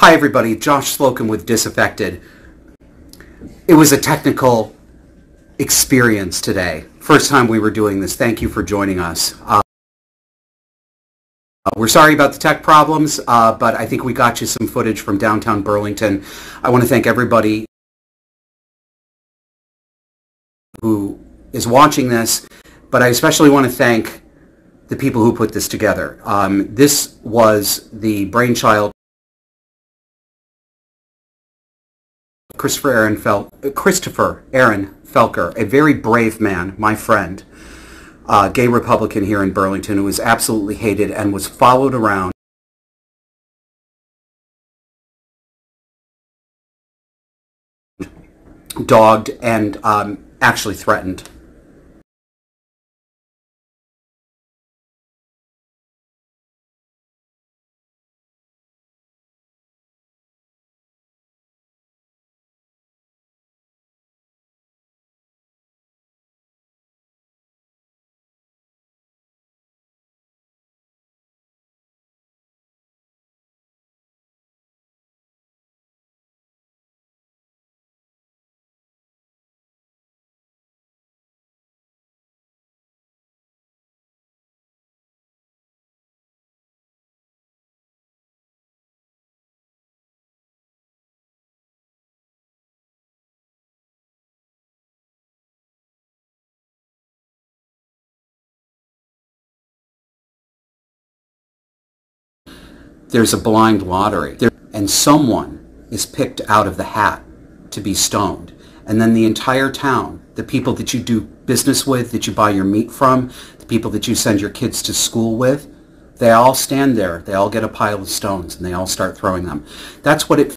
Hi, everybody. Josh Slocum with Disaffected. It was a technical experience today. First time we were doing this. Thank you for joining us. Uh, we're sorry about the tech problems, uh, but I think we got you some footage from downtown Burlington. I want to thank everybody who is watching this, but I especially want to thank the people who put this together. Um, this was the brainchild Christopher Aaron Fel- Christopher Aaron Felker, a very brave man, my friend, uh, gay Republican here in Burlington, who was absolutely hated and was followed around. dogged and um, actually threatened. There's a blind lottery there, and someone is picked out of the hat to be stoned. And then the entire town, the people that you do business with, that you buy your meat from, the people that you send your kids to school with, they all stand there. They all get a pile of stones and they all start throwing them. That's what it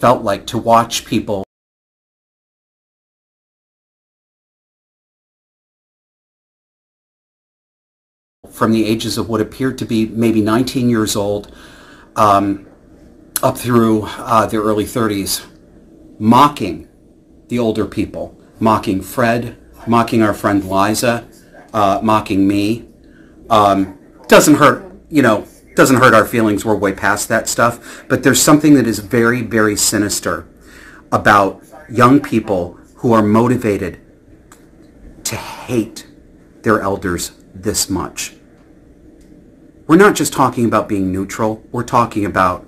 felt like to watch people from the ages of what appeared to be maybe 19 years old um, up through uh, their early 30s, mocking the older people, mocking Fred, mocking our friend Liza, uh, mocking me. Um, doesn't hurt, you know, doesn't hurt our feelings. We're way past that stuff. But there's something that is very, very sinister about young people who are motivated to hate their elders this much. We're not just talking about being neutral. We're talking about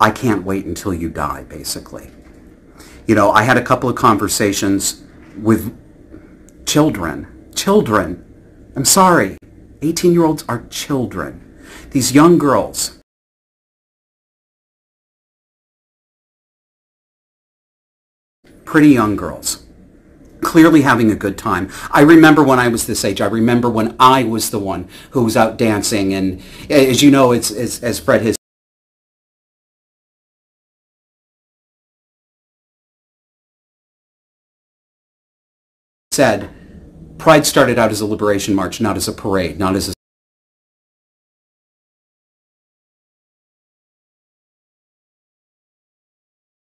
I can't wait until you die, basically. You know, I had a couple of conversations with children. Children. I'm sorry. 18-year-olds are children. These young girls pretty young girls, clearly having a good time. I remember when I was this age. I remember when I was the one who was out dancing. And as you know, it's, it's as Fred has said, Pride started out as a liberation march, not as a parade, not as a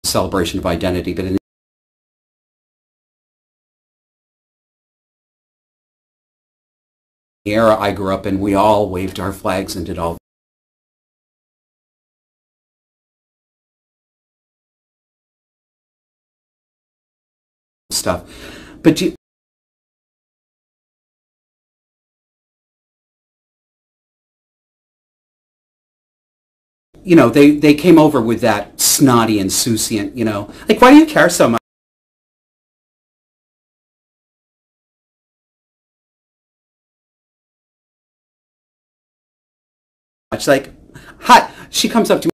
celebration of identity, but in the era I grew up in, we all waved our flags and did all stuff. But you, you know, they, they came over with that snotty, and insouciant, you know, like, why do you care so much? Like, hi, she comes up to me.